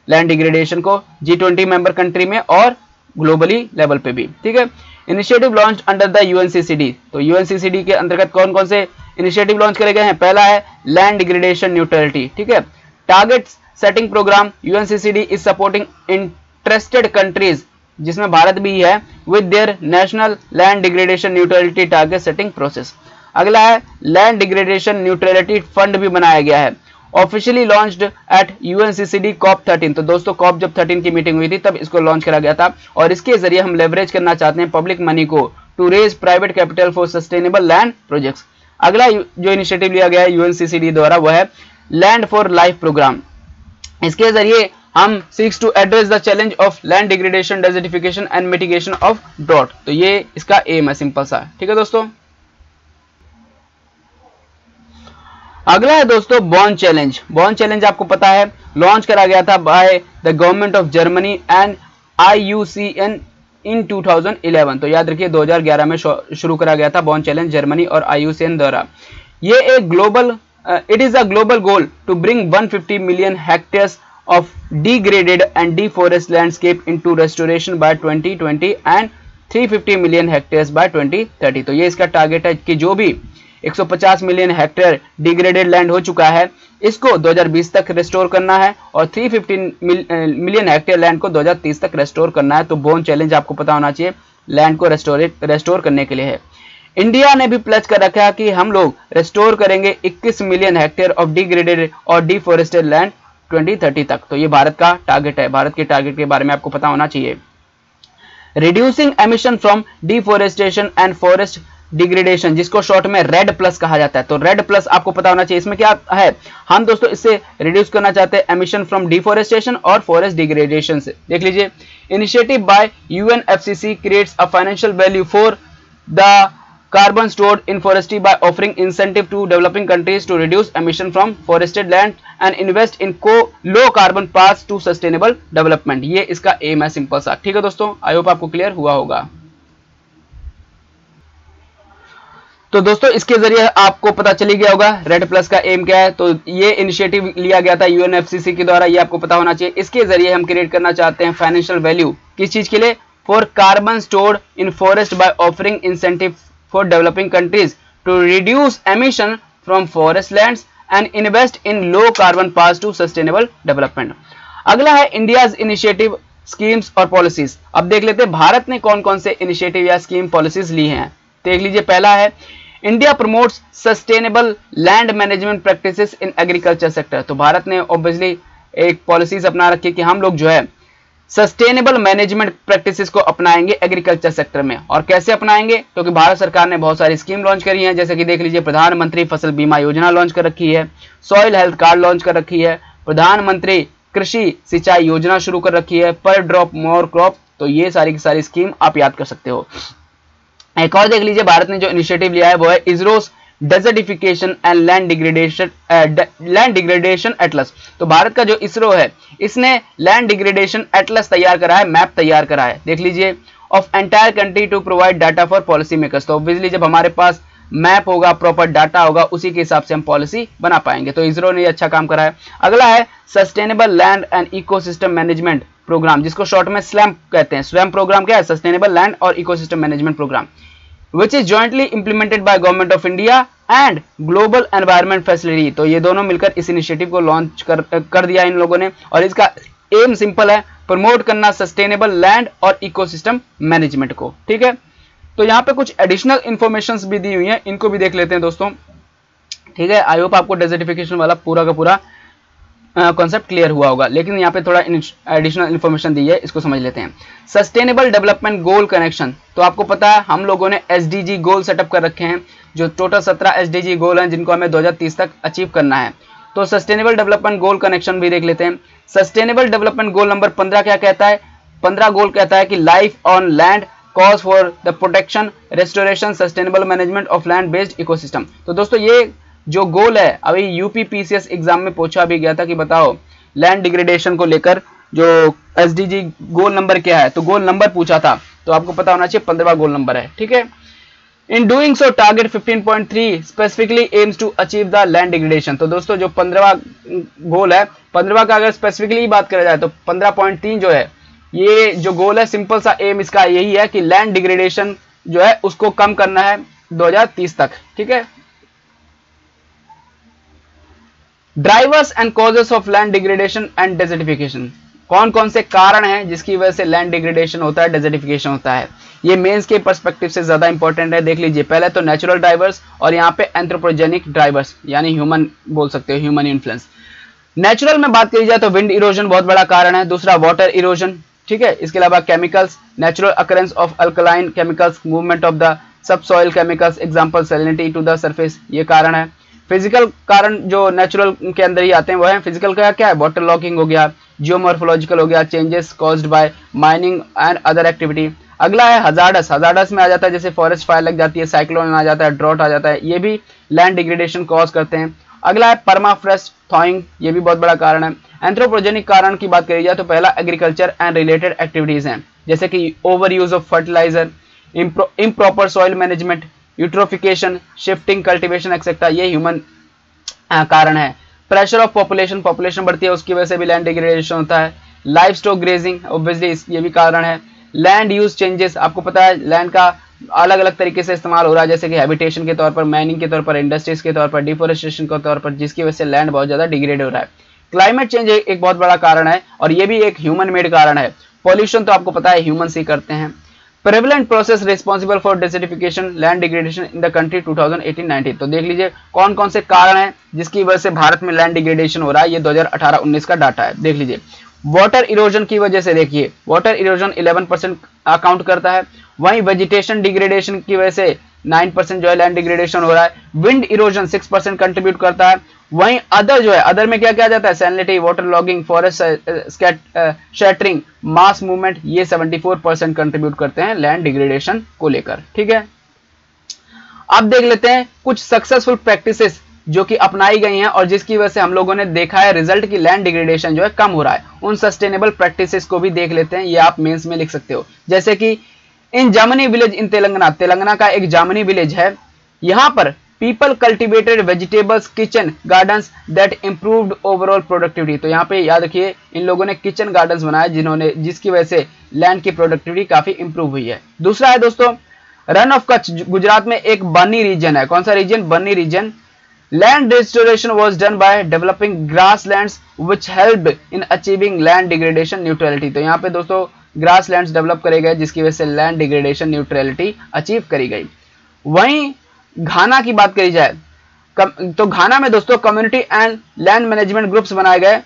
लैंड डिग्रेडेशन को जी ट्वेंटी मेंबर कंट्री में और ग्लोबली लेवल पे भी। ठीक है? Initiative launch under the UNCCD तो यूएनसीसीडी के अंतर्गत कौन कौन से इनिशिएटिव लॉन्च करे गए हैं। पहला है लैंड डिग्रेडेशन न्यूट्रलिटी ठीक है? Target setting programme UNCCD is supporting interested countries जिसमें भारत भी है with their national land degradation neutrality target setting process अगला है लैंड डिग्रेडेशन न्यूट्रलिटी फंड भी बनाया गया है। Officially launched at UNCCD COP 13 तो दोस्तों कॉप जब 13 की मीटिंग हुई थी, तब इसको लॉन्च करा गया था और इसके ज़रिए हम लेवरेज करना चाहते हैं पब्लिक मनी को to raise private capital for sustainable land projects अगला जो इनिशिएटिव लिया गया है यूएनसीसीडी द्वारा, वह है लैंड फॉर लाइफ प्रोग्राम इसके ज़रिए हम seeks to address the challenge of land degradation desertification and mitigation of drought तो ये इसका एम है सिंपल सा। ठीक है दोस्तों? अगला है दोस्तों बॉन चैलेंज बॉन चैलेंज आपको पता है लॉन्च करा गया था by the government of Germany and I U C N in 2011 तो याद रखिए 2011 में शुरू करा गया था बॉन चैलेंज जर्मनी और आयुसेन द्वारा। ये एक global it is a global goal to bring 150 million hectares of degraded and deforest landscape into restoration by 2020 and 350 million hectares by 2030 तो ये इसका टारगेट है कि जो भी 150 मिलियन हेक्टेयर डिग्रेडेड लैंड हो चुका है। इसको 2020 तक रेस्टोर करना है और 315 मिलियन हेक्टेयर लैंड को 2030 तक रेस्टोर करना है। तो बोन चैलेंज आपको पता होना चाहिए, लैंड को रेस्टोर रेस्टोर करने के लिए है। इंडिया ने भी प्लच कर रखा है कि हम लोग रेस्टोर करेंगे 21 मिलियन हेक्टेयर ऑफ़ डिग्रेडेड और डिफोरेस्टेड लैंड 2030 तक। तो ये भारत का टारगेट है। भारत के टारगेट के बारे में आपको पता होना चाहिए। Reducing emission from deforestation and forest degradation जिसको शॉर्ट में रेड प्लस कहा जाता है। तो रेड प्लस आपको पता होना चाहिए, इसमें क्या है? हम दोस्तों इससे रिड्यूस करना चाहते हैं एमिशन फ्रॉम डिफोरेस्टेशन और फॉरेस्ट डिग्रेडेशन से। देख लीजिए initiative by UNFCC creates a financial value for the carbon stored in forestry by offering incentive to developing countries to reduce emission from forested land and invest in co, low carbon paths to sustainable development ये इसका M है simple सा। ठीक है दोस्तों I hope आपको clear हुआ होगा। तो दोस्तों, इसके ज़रिए आपको पता चली गया होगा रेड प्लस का एम क्या है। तो ये इनिशिएटिव लिया गया था यूएनएफसीसी के द्वारा, ये आपको पता होना चाहिए। इसके ज़रिए हम क्रिएट करना चाहते हैं फाइनेंशियल वैल्यू किस चीज़ के लिए? For carbon stored in forest by offering incentive for developing countries to reduce emission from forest land and invest in low carbon paths to sustainable development अगला है इंडियाज इनिशिएटिव स्कीम्स और policies अब देख लेते हैं, भारत ने कौन कौन से इनिशिएटिव या स्कीम पॉलिसीज़ ली हैं। देख लीजिए, पहला है India promotes sustainable land management practices in agriculture sector तो भारत ने ऑब्वियसली एक पॉलिसीज़ अपना रखी कि हम लोग जो है सस्टेनेबल मैनेजमेंट प्रैक्टिसेस को अपनाएँगे एग्रीकल्चर सेक्टर में। और कैसे अपनाएँगे? क्योंकि तो भारत सरकार ने बहुत सारी स्कीम लॉन्च करी है, जैसे कि देख लीजिए, प्रधानमंत्री फ़सल बीमा योजना लॉन्च कर रखी है सॉइल हेल्थ कार्ड लॉन्च कर रखी है, प्रधानमंत्री कृषि सिंचाई योजना शुरू कर रखी है पर ड्रॉप मोर क्रॉप तो ये सारी की सारी स्कीम आप याद कर सकते हो। एक और देख लीजिए, भारत ने जो इनिशिएटिव लिया है, वो है ISRO's desertification and land degradation land degradation atlas तो भारत का जो इसरो है, इसने लैंड डिग्रेडेशन एटलस तैयार करा है मैप तैयार करा है। देख लीजिए of entire country to provide data for policy makers तो ऑब्वियसली जब हमारे पास मैप होगा प्रॉपर डाटा होगा, उसी के हिसाब से हम पॉलिसी बना पाएँगे। तो इसरो ने अच्छा काम करा है। अगला है sustainable land and ecosystem management programme जिसको शॉर्ट में स्लैम कहते हैं। स्वयं प्रोग्राम क्या है? सस्टेनेबल लैंड और ecosystem management programme which is jointly implemented by government of India and global environment facility तो ये दोनों मिलकर इस इनिशिएटिव को लॉन्च कर कर दिया इन लोगों ने। और इसका एम सिंपल है प्रमोट करना सस्टेनेबल लैंड और इकोसिस्टम मैनेजमेंट को। ठीक है? तो यहाँ पे कुछ एडिशनल इंफॉर्मेशन भी दी हुई है, इनको भी देख लेते हैं दोस्तों। ठीक है? आई होप आपको डेजर्टिफिकेशन वाला पूरा का पूरा कॉन्सेप्ट क्लियर हुआ होगा। लेकिन यहाँ पे थोड़ा एडिशनल इन्फॉर्मेशन दी है, इसको समझ लेते हैं। सस्टेनेबल डेवलपमेंट गोल कनेक्शन तो आपको पता है, हम लोगों ने एसडीजी गोल सेटअप कर रखे हैं, जो टोटल सत्रह एस गोल हैं, जिनको हमें 2030 तक अचीव करना है। तो सस्टेनेबल डेवलपमेंट गोल कनेक्शन भी देख लेते हैं। सस्टेनेबल डेवलपमेंट गोल नंबर पंद्रह क्या कहता है? पंद्रह गोल कहता है कि life on land calls for the protection restoration sustainable management of land based ecosystem तो दोस्तों, ये जो गोल है, अभी यूपी पीसीएस एग्ज़ाम में पूछा भी गया था कि बताओ लैंड डिग्रेडेशन को लेकर जो एसडीजी गोल नंबर क्या है? तो गोल नंबर पूछा था तो आपको पता होना चाहिए पंद्रवा गोल नंबर है, ठीक है? In doing so target 15.3 specifically aims to achieve the land degradation तो दोस्तों, जो पंद्रवा गोल है पंद्रवा का अगर स्पेसिफिकली बात करा जाए तो 15.3 जो है, ये जो गोल है सिंपल सा एम इसका यही है कि लैंड डिग्रेडेशन जो है, उसको कम करना है 2030 तक, ठीक है? Drivers and causes of land degradation and desertification कौन कौन से कारण हैं जिसकी वजह से लैंड डिग्रेडेशन होता है डेजर्टिफिकेशन होता है? ये मेंस के परस्पेक्टिव से ज़्यादा इंपॉर्टेंट है, देख लीजिए। पहले तो नेचुरल ड्राइवर्स और यहाँ पे एंथ्रोपोजेनिक ड्राइवर्स यानी ह्यूमन बोल सकते हो ह्यूमन इन्फ्लुएंस नेचुरल में बात करी जाए तो विंड इरोजन बहुत बड़ा कारण है, दूसरा वाटर इरोजन ठीक है? इसके अलावा chemicals natural occurrence of alkaline chemicals movement of the subsoil chemicals example salinity to the surface ये कारण है। फ़िज़िकल कारण जो नेचुरल के अंदर ही आते हैं, वो है फ़िज़िकल का क्या है? वाटर लॉकिंग हो गया जियोमोर्फोलॉजिकल हो गया changes caused by mining and other activity अगला है हजारडस हजारडस में आ जाता है, जैसे फॉरेस्ट फायर लग जाती है साइक्लोन आ जाता है ड्रॉट आ जाता है, ये भी लैंड डिग्रेडेशन कॉज करते हैं. अगला है परमाफ्रेस्ट थॉइंग ये भी बहुत बड़ा कारण है. एंथ्रोपोजेनिक कारण की बात करी जाए तो पहला एग्रीकल्चर एंड रिलेटेड एक्टिविटीज़ हैं, जैसे कि overuse of fertiliser improper soil management eutrophication shifting cultivation etcetera ये ह्यूमन कारण है। प्रेशर ऑफ़ पॉपुलेशन पॉपुलेशन बढ़ती है, उसकी वजह से भी लैंड डिग्रेडेशन होता है। लाइफ स्टॉक ग्रेजिंग ऑब्वियसली ये भी कारण है। लैंड यूज़ चेंजेस आपको पता है लैंड का अलग अलग तरीके से इस्तेमाल हो रहा है, जैसे कि हैबिटेशन के तौर पर माइनिंग के तौर पर इंडस्ट्रीज़ के तौर पर डिफोरेस्टेशन के तौर पर, जिसकी वजह से लैंड बहुत ज़्यादा डिग्रेड हो रहा है। क्लाइमेट चेंज एक बहुत बड़ा कारण है, और ये भी एक ह्यूमन मेड कारण है। पॉल्यूशन तो आपको पता है ह्यूमन ही करते हैं। Prevalent process responsible for desertification land degradation in the country 2018-19 तो देख लीजिए कौन कौन से कारण हैं जिसकी वजह से भारत में लैंड डिग्रेडेशन हो रहा है? ये 2018-19 का डाटा है। देख लीजिए वाटर इरोजन की वजह से देखिए वाटर इरोजन 11 परसेंट अकाउंट करता है। वहीं वेजिटेशन डिग्रेडेशन की वजह से 9 परसेंट जो है लैंड डिग्रेडेशन हो रहा है। विंड इरोजन 6 परसेंट कंट्रीब्यूट करता है। वहीं अदर जो है अदर में क्या क्या जाता है? Salinity waterlogging frost shattering mass movement ये 74 परसेंट कंट्रीब्यूट करते हैं लैंड डिग्रेडेशन को लेकर। ठीक है? अब देख लेते हैं कुछ सक्सेसफुल प्रैक्टिसेस जो कि अपनाई गई हैं और जिसकी वजह से हम लोगों ने देखा है रिज़ल्ट की लैंड डिग्रेडेशन जो है कम हो रहा है। उन सस्टेनेबल प्रैक्टिसेस को भी देख लेते हैं। ये आप मेंस में लिख सकते हो। जैसे कि इन जामनी विलेज इन तेलंगाना तेलंगाना का एक जामनी विलेज है। यहाँ पर people cultivated vegetables kitchen gardens that improved overall productivity तो यहाँ पे याद रखिए, इन लोगों ने किचन गार्डन्स बनाए जिन्होंने, जिसकी वजह से लैंड की प्रोडक्टिविटी काफ़ी इंप्रूव हुई है। दूसरा है दोस्तों रन ऑफ़ कच्छ, गुजरात में एक बर्नी रीजन है। कौन सा region Bernie region land restoration was done by developing grass land which help in achieving land degradation neutrality तो यहाँ पे दोस्तों ग्रास लैंड डेवलप करे गए, जिसकी वजह से लैंड डिग्रेडेशन न्यूट्रलिटी अचीव करी गई। वहीं घाना की बात करी जाए तो घाना में दोस्तों community and land management groups बनाए गए,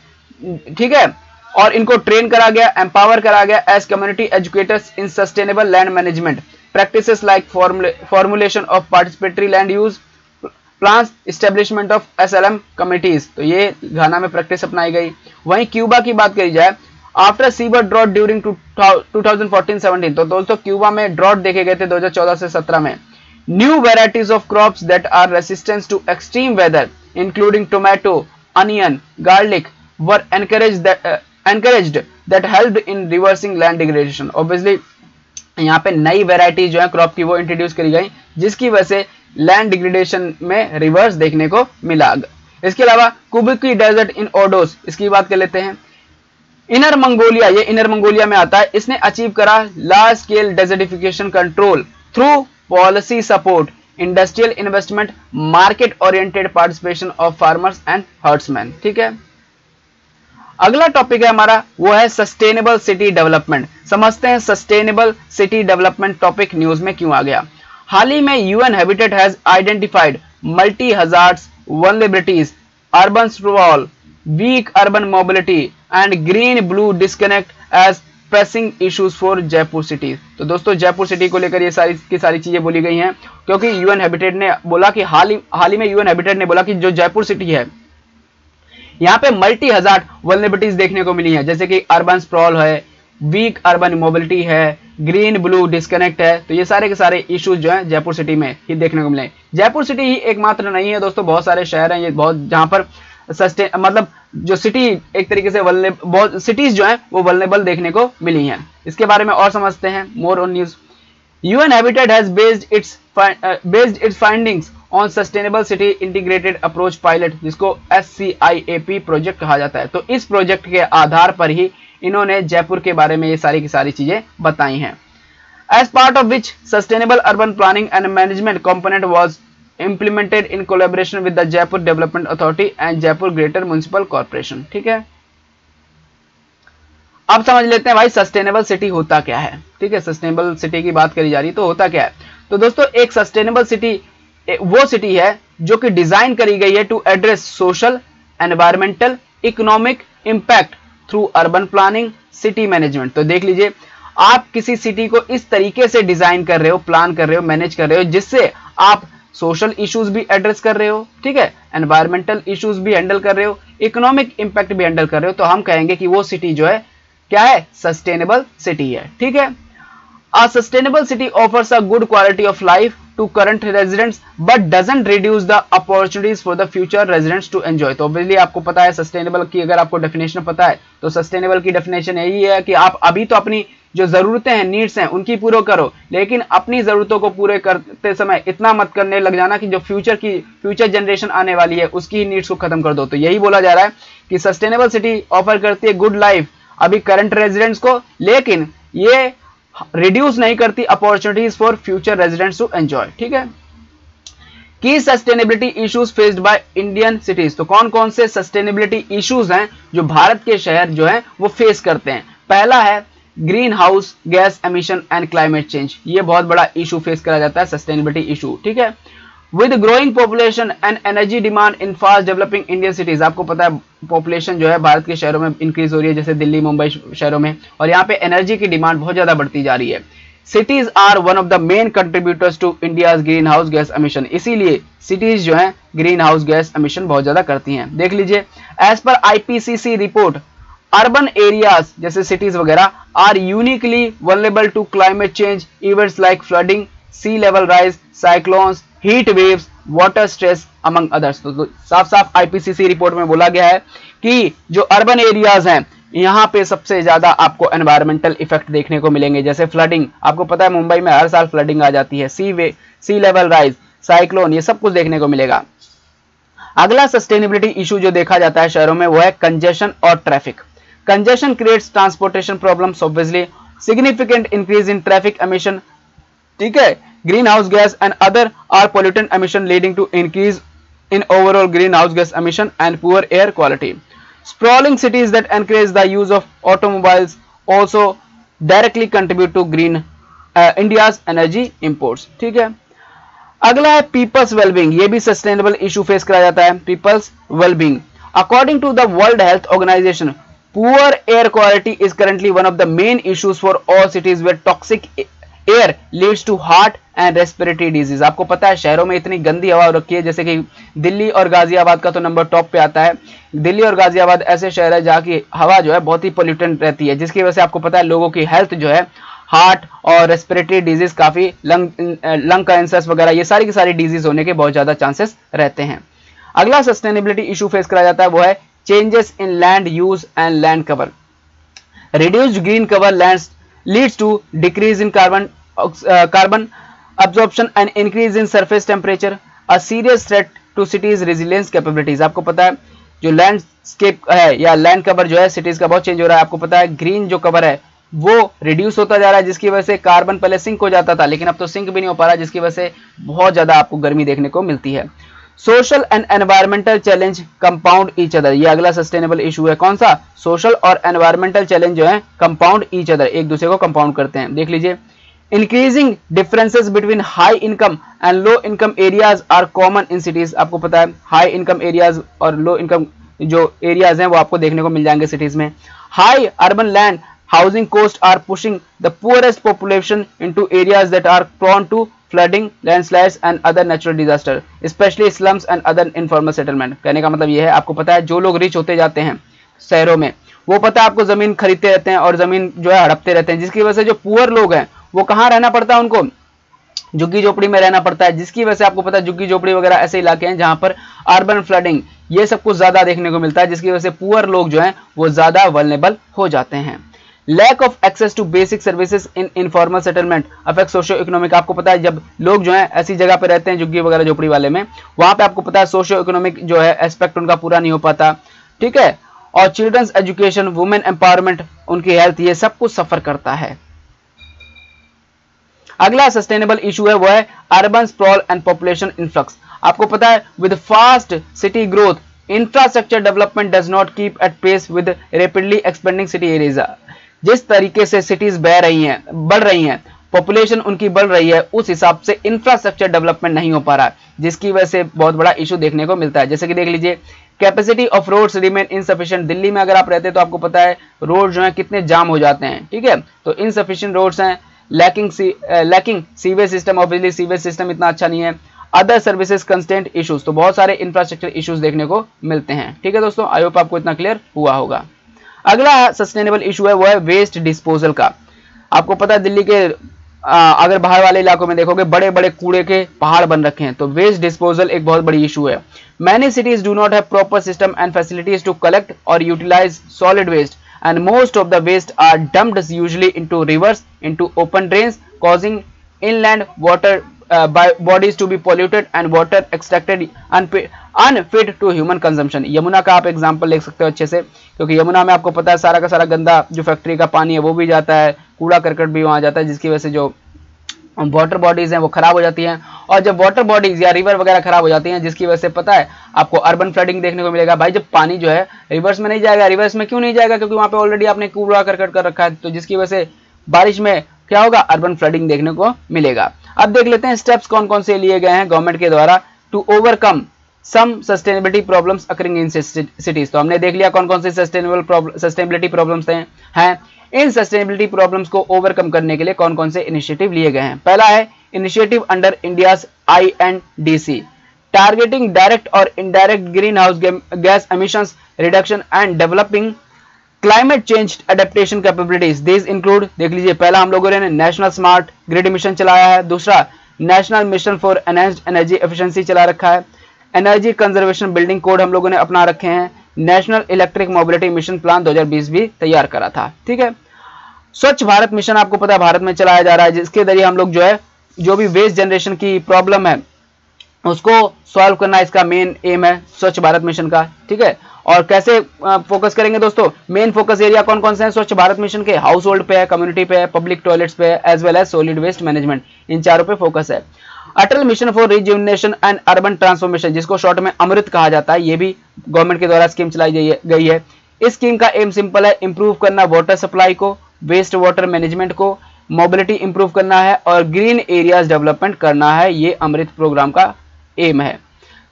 ठीक है? और इनको ट्रेन करा गया एम्पावर करा गया as community educators in sustainable land management like formulation of participatory land use plan establishment of S L M committees तो ये घाना में प्रैक्टिस अपनाई गई। वहीं क्यूबा की बात करी जाए आफ्टर सीवर ड्रॉट ड्यूरिंग 2014-17 तो दोस्तों क्यूबा में ड्रॉट देखे गए थे 2014 से 17 में। New varieties of crops that are resistance to extreme weather including tomato onion garlic were encourage encouraged that help in reversing land degradation obviously यहाँ पे नई वेराइटी जो है क्रॉप की वो इंट्रोड्यूस करी गई, जिसकी वजह से लैंड डिग्रेडेशन में रिवर्स देखने को मिला। इसके अलावा कुबिकी डेजर्ट इन ओडोस इसकी बात कर लेते हैं। इनर मंगोलिया, ये इनर मंगोलिया में आता है। इसने अचीव करा large scale desertification control through policy support industrial investment market oriented participation of farmers and herdsmen ठीक है? अगला टॉपिक है हमारा, वो है सस्टेनेबल सिटी डेवलपमेंट समझते हैं sustainable city development topic news में क्यों आ गया। हाल ही में UN Habitat has identified multi hazard vulnerabilities urban sprawl weak urban mobility and green blue disconnect as pressing issues for Jaipur city तो दोस्तों जयपुर सिटी को लेकर ये सारी की सारी चीज़ें बोली गई हैं, क्योंकि यूएन हैबिटेट ने बोला कि हाल ही हाल ही में यूएन हैबिटेट ने बोला कि जो जयपुर सिटी है, यहाँ पे मल्टी हज़ार वल्नेबिलिटीज देखने को मिली है, जैसे कि अर्बन स्प्रॉल है वीक अर्बन मोबिलिटी है ग्रीन ब्लू डिस्कनेक्ट है तो ये सारे के सारे इश्यूज़ जो है जयपुर सिटी में ही देखने को मिले जयपुर सिटी ही एकमात्र नहीं है, दोस्तों, बहुत सारे शहर हैं, ये बहुत, जहाँ पर सस्टेन मतलब जो सिटी एक तरीके से वल्ले बहुत सिटीज़ जो है, वो वल्नेबल देखने को मिली हैं। इसके बारे में और समझते हैं more on news UN Habitat has based its based its findings on sustainable city integrated approach pilot जिसको एससीआईएपी प्रोजेक्ट कहा जाता है। तो इस प्रोजेक्ट के आधार पर ही इन्होंने जयपुर के बारे में ये सारी की सारी चीज़ें बताई हैं। As part of which sustainable urban planning and management component was implemented in collaboration with the Jaipur development Authority and Jaipur Greater Municipal Corporation, ठीक है? अब समझ लेते हैं भाई सस्टेनेबल सिटी होता क्या है? ठीक है सस्टेनेबल सिटी की बात करी जा रही है तो होता क्या है? तो दोस्तों, एक सस्टेनेबल सिटी वो सिटी है जो कि डिज़ाइन करी गई है to address social environmental economic impact through urban planning city management तो देख लीजिए, आप किसी सिटी को इस तरीके से डिज़ाइन कर रहे हो प्लान कर रहे हो मैनेज कर रहे हो, जिससे आप सोशल इश्यूज़ भी एड्रेस कर रहे हो, ठीक है? एनवायरमेंटल इश्यूज़ भी हैंडल कर रहे हो इकोनॉमिक इंपैक्ट भी हैंडल कर रहे हो तो हम कहेंगे कि वो सिटी जो है, क्या है? सस्टेनेबल सिटी है, ठीक है? A sustainable city offers a good quality of life to current residents, but doesn't reduce the opportunities for the future residents to enjoy. तो ऑब्वियसली आपको पता है सस्टेनेबल की अगर आपको डेफिनेशन पता है तो सस्टेनेबल की डेफिनेशन यही है कि आप अभी तो अपनी जो जरूरतें हैं नीड्स हैं, उनकी पूरा करो, लेकिन अपनी जरूरतों को पूरे करते समय इतना मत करने लग जाना कि जो फ्यूचर की फ्यूचर जनरेशन आने वाली है, उसकी ही नीड्स को खत्म कर दो। तो यही बोला जा रहा है कि सस्टेनेबल सिटी ऑफ़र करती है गुड लाइफ अभी करंट रेजिडेंट्स को, लेकिन ये रिड्यूस नहीं करती opportunities for future residents to enjoy ठीक है? की sustainability issues faced by Indian cities तो कौन कौन से सस्टेनेबिलिटी इश्यूज़ हैं जो भारत के शहर जो हैं, वो फेस करते हैं? पहला है green house gas emission and climate change ये बहुत बड़ा इशू फेस करा जाता है सस्टेनेबिलिटी इशू ठीक है? With growing population and energy demand in fast developing Indian cities आपको पता है पॉपुलेशन जो है भारत के शहरों में इंक्रीज हो रही है, जैसे दिल्ली, मुंबई शहरों में, और यहाँ पे एनर्जी की डिमांड बहुत ज़्यादा बढ़ती जा रही है। Cities are one of the main contributors to India green house gas emission इसीलिए सिटीज़ जो है ग्रीन हाउस गैस एमिशन बहुत ज़्यादा करती हैं। देख लीजिए as per IPCC report urban areas जैसे सिटीज़ वगैरह are uniquely vulnerable to climate change events like flooding sea level rise cyclones heat waves water stress among others तो साफ़ साफ़ आईपीसीसी रिपोर्ट में बोला गया है कि जो अर्बन एरियाज़ हैं, यहाँ पे सबसे ज़्यादा आपको एनवायरमेंटल इफ़ेक्ट देखने को मिलेंगे। जैसे फ्लडिंग आपको पता है मुंबई में हर साल फ्लडिंग आ जाती है। Sea way sea level rise cyclone ये सब कुछ देखने को मिलेगा। अगला सस्टेनेबिलिटी इशू जो देखा जाता है शहरों में, वो है कंजेशन और traffic congestion creates transportation problems obviously significant increase in traffic emission ठीक है? greenhouse gas and other are pollutant emission leading to increase in overall greenhouse gas emission and poor air quality. Sprawling cities that encourage the use of automobiles also directly contribute to green uh, India's energy imports. ठीक है अगला है peoples wellbeing ये भी sustainable issue face करा जाता है people's wellbeing according to the World Health Organization poor air quality is currently one of the main issues for all cities where toxic air leads to heart and respiratory disease आपको पता है, शहरों में इतनी गंदी हवा रखी है, जैसे कि दिल्ली और गाजियाबाद का तो नंबर टॉप पे आता है। दिल्ली और गाजियाबाद ऐसे शहर है जहाँ की हवा जो है बहुत ही पोल्यूटेंट रहती है, जिसकी वजह से आपको पता है लोगों की हेल्थ जो है हार्ट और रेस्पिरेटरी डिज़ीज़ काफ़ी लंग लंग कैंसर्स वगैरह, ये सारी की सारी डिज़ीज़ होने के बहुत ज़्यादा चांसेस रहते हैं। अगला सस्टेनेबिलिटी इशू फेस करा जाता है, वो है changes in land use and land cover reduced green cover land leads to decrease in carbon carbon absorption and increase in surface temperature, a serious threat to cities resilience आपको पता है, जो landscape है या लैंड कवर जो है cities का बहुत चेंज हो रहा है। आपको पता है ग्रीन जो कवर है, वो रिड्यूस होता जा रहा है, जिसकी वजह से कार्बन पहले सिंक हो जाता था, लेकिन अब तो सिंक भी नहीं हो पा रहा, जिसकी वजह से बहुत ज़्यादा आपको गर्मी देखने को मिलती है। Social and environmental challenge compound each other ये अगला सस्टेनेबल इशू है कौन सा? सोशल और एनवायरमेंटल चैलेंज जो है, कंपाउंड ईच अदर एक दूसरे को कंपाउंड करते हैं। देख लीजिए। Increasing differences between high income and low income areas are common in cities आपको पता है हाई इनकम एरियाज़ और लो इनकम जो एरियाज़ हैं, वो आपको देखने को मिल जाएँगे सिटीज़ में। High urban land housing cost are pushing the poorest population into areas that are prone to flooding landslides and other natural disaster specially slums and other informal settlement कहने का मतलब ये है, आपको पता है, जो लोग रिच होते जाते हैं शहरों में, वो पता है आपको ज़मीन खरीदते रहते हैं और ज़मीन जो है हड़पते रहते हैं, जिसकी वजह से जो पुअर लोग हैं, वो कहाँ रहना पड़ता है उनको? झुग्गी झोपड़ी में रहना पड़ता है, जिसकी वजह से आपको पता है झुग्गी झोपड़ी वगैरह ऐसे इलाके हैं जहाँ पर अर्बन फ्लडिंग ये सब कुछ ज़्यादा देखने को मिलता है, जिसकी वजह से पुअर लोग जो हैं, वो ज़्यादा वलनेबल हो जाते हैं। Lack of access to basic services in informal settlement affect socio economic आपको पता है, जब लोग जो है, ऐसी जगह पे रहते हैं, झुग्गी वगैरह, झोपड़ी वाले में, वहाँ पे आपको पता है सोशियो इकोनॉमिक जो है एस्पेक्ट उनका पूरा नहीं हो पाता। ठीक है? और चिल्ड्रंस एजुकेशन वुमेन एम्पावरमेंट उनकी हेल्थ ये सब कुछ सफ़र करता है। अगला सस्टेनेबल इशू है, वो है urban sprawl and population influx आपको पता है with fast city growth infrastructure development does not keep at pace with rapidly expanding city area जिस तरीके से सिटीज़ बह रही हैं, बढ़ रही हैं पॉपुलेशन उनकी बढ़ रही है, उस हिसाब से इंफ्रास्ट्रक्चर डेवलपमेंट नहीं हो पा रहा है जिसकी वजह से बहुत बड़ा इशू देखने को मिलता है। जैसे कि देख लीजिए capacity of roads remain insufficient Delhi में अगर आप रहते हैं तो आपको पता है रोड जो है, कितने जाम हो जाते हैं, ठीक है? तो इनसफिशियंट रोड्स हैं lacking lacking sewage system obviously sewage system इतना अच्छा नहीं है अदर सर्विसेज़ कंस्टेंट इश्यूज़ तो बहुत सारे इंफ्रास्ट्रक्चर इश्यूज़ देखने को मिलते हैं, ठीक है दोस्तों? आई होप आपको इतना क्लियर हुआ होगा। अगला सस्टेनेबल इशू है वो है वेस्ट डिस्पोजल का। आपको पता है दिल्ली के आ, अगर बाहर वाले इलाकों में देखोगे बड़े बड़े कूड़े के पहाड़ बन रखे हैं। तो वेस्ट डिस्पोजल एक बहुत बड़ी इशू है। Many cities do not have proper system and facilities to collect और utilise solid waste and most of the waste are dumped usually into rivers into open drains causing inland water bodies to be polluted and water extracted unfit to human consumption Yamuna का आप example ले सकते हो अच्छे से, क्योंकि यमुना में आपको पता है सारा का सारा गंदा जो फैक्ट्री का पानी है, वो भी जाता है, कूड़ा करकट भी वहाँ जाता है, जिसकी वजह से जो वाटर बॉडीज हैं, वो खराब हो जाती हैं। और जब वाटर बॉडीज या रिवर वगैरह खराब हो जाती हैं, जिसकी वजह से पता है आपको अर्बन फ्लडिंग देखने को मिलेगा। भाई, जब पानी जो है रिवर्स में नहीं जाएगा रिवर्स में क्यों नहीं जाएगा? क्योंकि वहाँ पे ऑलरेडी आपने कूड़ा करकट कर रखा है तो जिसकी वजह से बारिश में क्या होगा? अर्बन फ्लडिंग देखने को मिलेगा। अब देख लेते हैं स्टेप्स कौन कौन से लिए गए हैं गवर्नमेंट के द्वारा to overcome some sustainability problems occurring in cities तो हमने देख लिया कौन कौन से सस्टेनेबल सस्टेनेबिलिटी प्रॉब्लम्स हैं इन सस्टेनेबिलिटी प्रॉब्लम्स को ओवरकम करने के लिए कौन कौन से इनिशिएटिव लिए गए हैं? पहला है initiative under India I and D C targeting direct और indirect green house gas emission reduction and developing climate change adaptation capabilities this include देख लीजिए, पहला हम लोगों ने नेशनल स्मार्ट ग्रिड मिशन चलाया है। दूसरा national mission for enhanced energy efficiency चला रखा है। एनर्जी कंजर्वेशन बिल्डिंग कोड हम लोगों ने अपना रखे हैं। National electric mobility mission plan 2020 भी तैयार करा था। ठीक है? स्वच्छ भारत मिशन आपको पता है, भारत में चलाया जा रहा है, जिसके ज़रिए हम लोग जो है, जो भी वेस्ट जनरेशन की प्रॉब्लम है, उसको सॉल्व करना इसका मेन एम है स्वच्छ भारत मिशन का। ठीक है? और कैसे फोकस करेंगे दोस्तों? मेन फोकस एरिया कौन कौन से हैं? स्वच्छ भारत मिशन के हाउस होल्ड पे है कम्युनिटी पे है पब्लिक टॉयलेट्स पे है as well as solid waste management इन चारों पे फोकस है। Atal mission for rejuvenation and urban transformation जिसको शॉर्ट में अमृत कहा जाता है, ये भी गवर्नमेंट के द्वारा स्कीम चलाई गई है इस स्कीम का एम सिंपल है इंप्रूव करना वाटर सप्लाई को वेस्ट वाटर मैनेजमेंट को मोबिलिटी इंप्रूव करना है, और ग्रीन एरियाज़ डेवलपमेंट करना है, ये अमृत प्रोग्राम का एम है।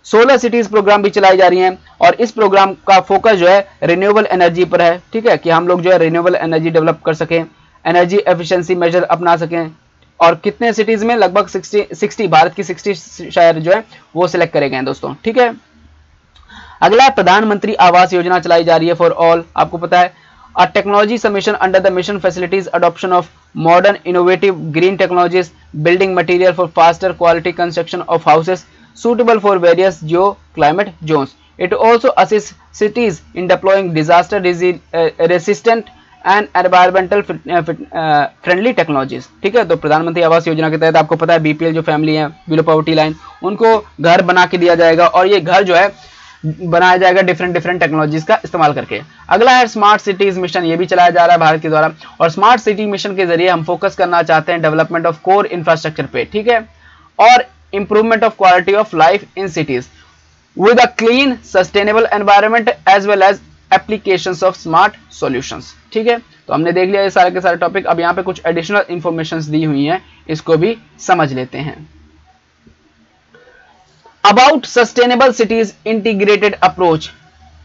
सोलर सिटीज़ प्रोग्राम भी चलाई जा रही हैं और इस प्रोग्राम का फोकस जो है रिन्यूएबल एनर्जी पर है, ठीक है? कि हम लोग जो है रिन्यूएबल एनर्जी डेवलप कर सकें एनर्जी एफिशिएंसी मेजर अपना सकें। और कितने सिटीज़ में? लगभग 60 60 भारत की 60 शहर जो है, वो सिलेक्ट करे गए हैं दोस्तों, ठीक है? अगला, प्रधानमंत्री आवास योजना चलाई जा रही है फॉर ऑल आपको पता है a technology submission under the mission facilities adoption of modern innovative green technologies building material for faster quality construction of houses suitable for various geo-climate zones. It also assists cities in deploying disaster uh, resistant and environmental friendly technologies ठीक है? तो प्रधानमंत्री आवास योजना के तहत आपको पता है BPL जो फैमिली है बिलो पॉवर्टी लाइन उनको घर बना के दिया जाएगा और ये घर जो है बनाया जाएगा डिफरेंट डिफरेंट टेक्नोलॉजीज़ का इस्तेमाल करके। अगला है स्मार्ट सिटीज़ मिशन ये भी चलाया जा रहा है भारत के द्वारा। और स्मार्ट सिटी मिशन के ज़रिए हम फोकस करना चाहते हैं डेवलपमेंट ऑफ़ कोर इंफ्रास्ट्रक्चर पे ठीक है? और improvement of quality of life in cities with a clean, sustainable environment as well as applications of smart solutions. ठीक है? तो हमने देख लिया ये सारे के सारे टॉपिक अब यहाँ पे कुछ एडिशनल इंफॉर्मेशन दी हुई हैं। इसको भी समझ लेते हैं। About sustainable cities integrated approach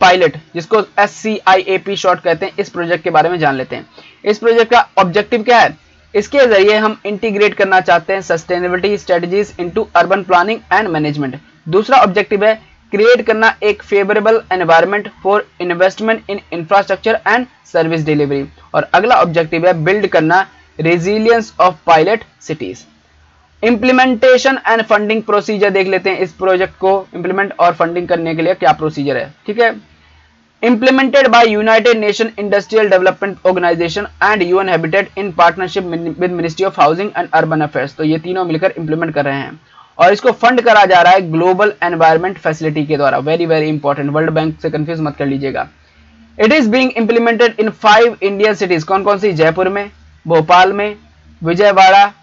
pilot जिसको S C I A P short कहते हैं, इस प्रोजेक्ट के बारे में जान लेते हैं। इस प्रोजेक्ट का ऑब्जेक्टिव क्या है? इसके ज़रिए हम इंटीग्रेट करना चाहते हैं sustainability strategies into urban planning and management दूसरा ऑब्जेक्टिव है क्रिएट करना एक favourable environment for investment in infrastructure and service delivery और अगला ऑब्जेक्टिव है बिल्ड करना resilience of pilot cities implementation and funding procedure देख लेते हैं इस प्रोजेक्ट को इंप्लीमेंट और फंडिंग करने के लिए क्या प्रोसीजर है? ठीक है? Implemented by United Nations Industrial Development Organization and UN Habitat in partnership with Ministry of Housing and Urban Affairs. तो ये तीनों मिलकर इंप्लीमेंट कर रहे हैं। और इसको फंड करा जा रहा है ग्लोबल एनवायरमेंट फैसिलिटी के द्वारा। Very very important world bank से कंफ्यूज मत कर लीजिएगा। It is being implemented in five Indian cities कौन कौन सी? जयपुर में, भोपाल में, विजयवाड़ा,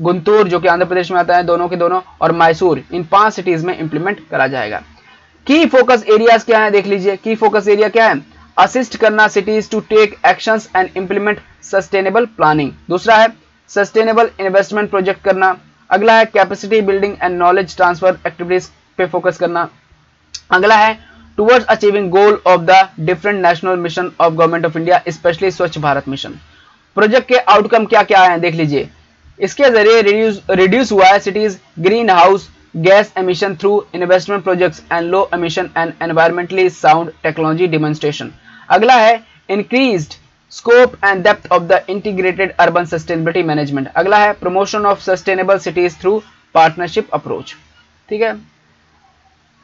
गुंटूर, जो कि आंध्र प्रदेश में आता है, दोनों के दोनों, और मैसूर इन पाँच सिटीज़ में इंप्लीमेंट करा जाएगा। की फोकस एरियाज़ क्या है, देख लीजिए, की फोकस एरिया क्या है? असिस्ट करना cities to take action and implement sustainable planning दूसरा है सस्टेनेबल इन्वेस्टमेंट प्रोजेक्ट करना। अगला है capacity building and knowledge transfer activities पे फोकस करना। अगला है towards achieving goal of the different national mission of government of India specially Swachh Bharat mission project के आउटकम क्या क्या है, देख लीजिए। इसके ज़रिए रिड्यूस रिड्यूस हुआ है cities green house gas emission through investment projects and low emission and environmentally sound technology demonstration अगला है increase scope and depth of the integrated urban sustainability management अगला है promotion of sustainable cities through partnership approach ठीक है?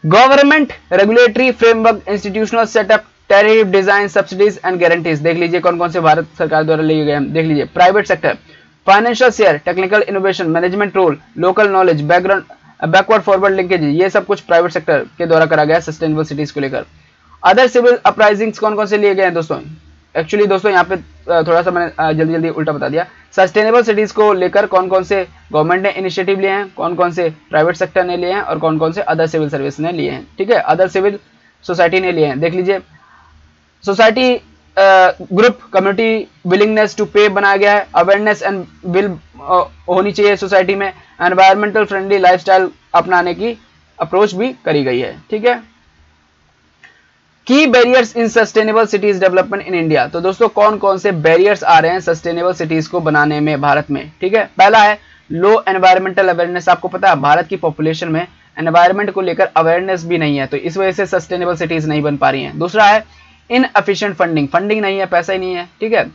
Government regulatory framework institutional setup tariff design subsidies and guarantees देख लीजिए कौन कौन से भारत सरकार द्वारा लिए गए हैं। देख लीजिए private sector financial share technical innovation management role local knowledge background backward forward linkage ये सब कुछ प्राइवेट सेक्टर के द्वारा करा गया सस्टेनेबल सिटीज़ को लेकर। अदर सिविल अपराइजिंग कौन कौन से लिए गए हैं दोस्तों? एक्चुअली दोस्तों, यहाँ पे थोड़ा सा मैंने जल्दी जल्दी उल्टा बता दिया। सस्टेनेबल सिटीज़ को लेकर कौन कौन से गवर्नमेंट ने इनिशिएटिव लिए हैं, कौन कौन से प्राइवेट सेक्टर ने लिए हैं, और कौन कौन से अदर सिविल सर्विस ने लिए हैं। ठीक है? अदर सिविल सोसाइटी ने लिए हैं। देख लीजिए। Society group community willingness to pay बनाया गया है अवेयरनेस एंड विल होनी चाहिए सोसाइटी में एनवायरमेंटल फ्रेंडली लाइफस्टाइल अपनाने की अप्रोच भी करी गई है, ठीक है? की barriers in sustainable cities development in India तो दोस्तों कौन कौन से बैरियर्स आ रहे हैं सस्टेनेबल सिटीज़ को बनाने में भारत में, ठीक है? पहला है लो एनवायरमेंटल अवेयरनेस आपको पता है, भारत की पॉपुलेशन में एनवायरमेंट को लेकर अवेयरनेस भी नहीं है तो इस वजह से सस्टेनेबल सिटीज़ नहीं बन पा रही हैं। दूसरा है इन एफिशिएंट फंडिंग फंडिंग नहीं है, पैसा ही नहीं है, ठीक है?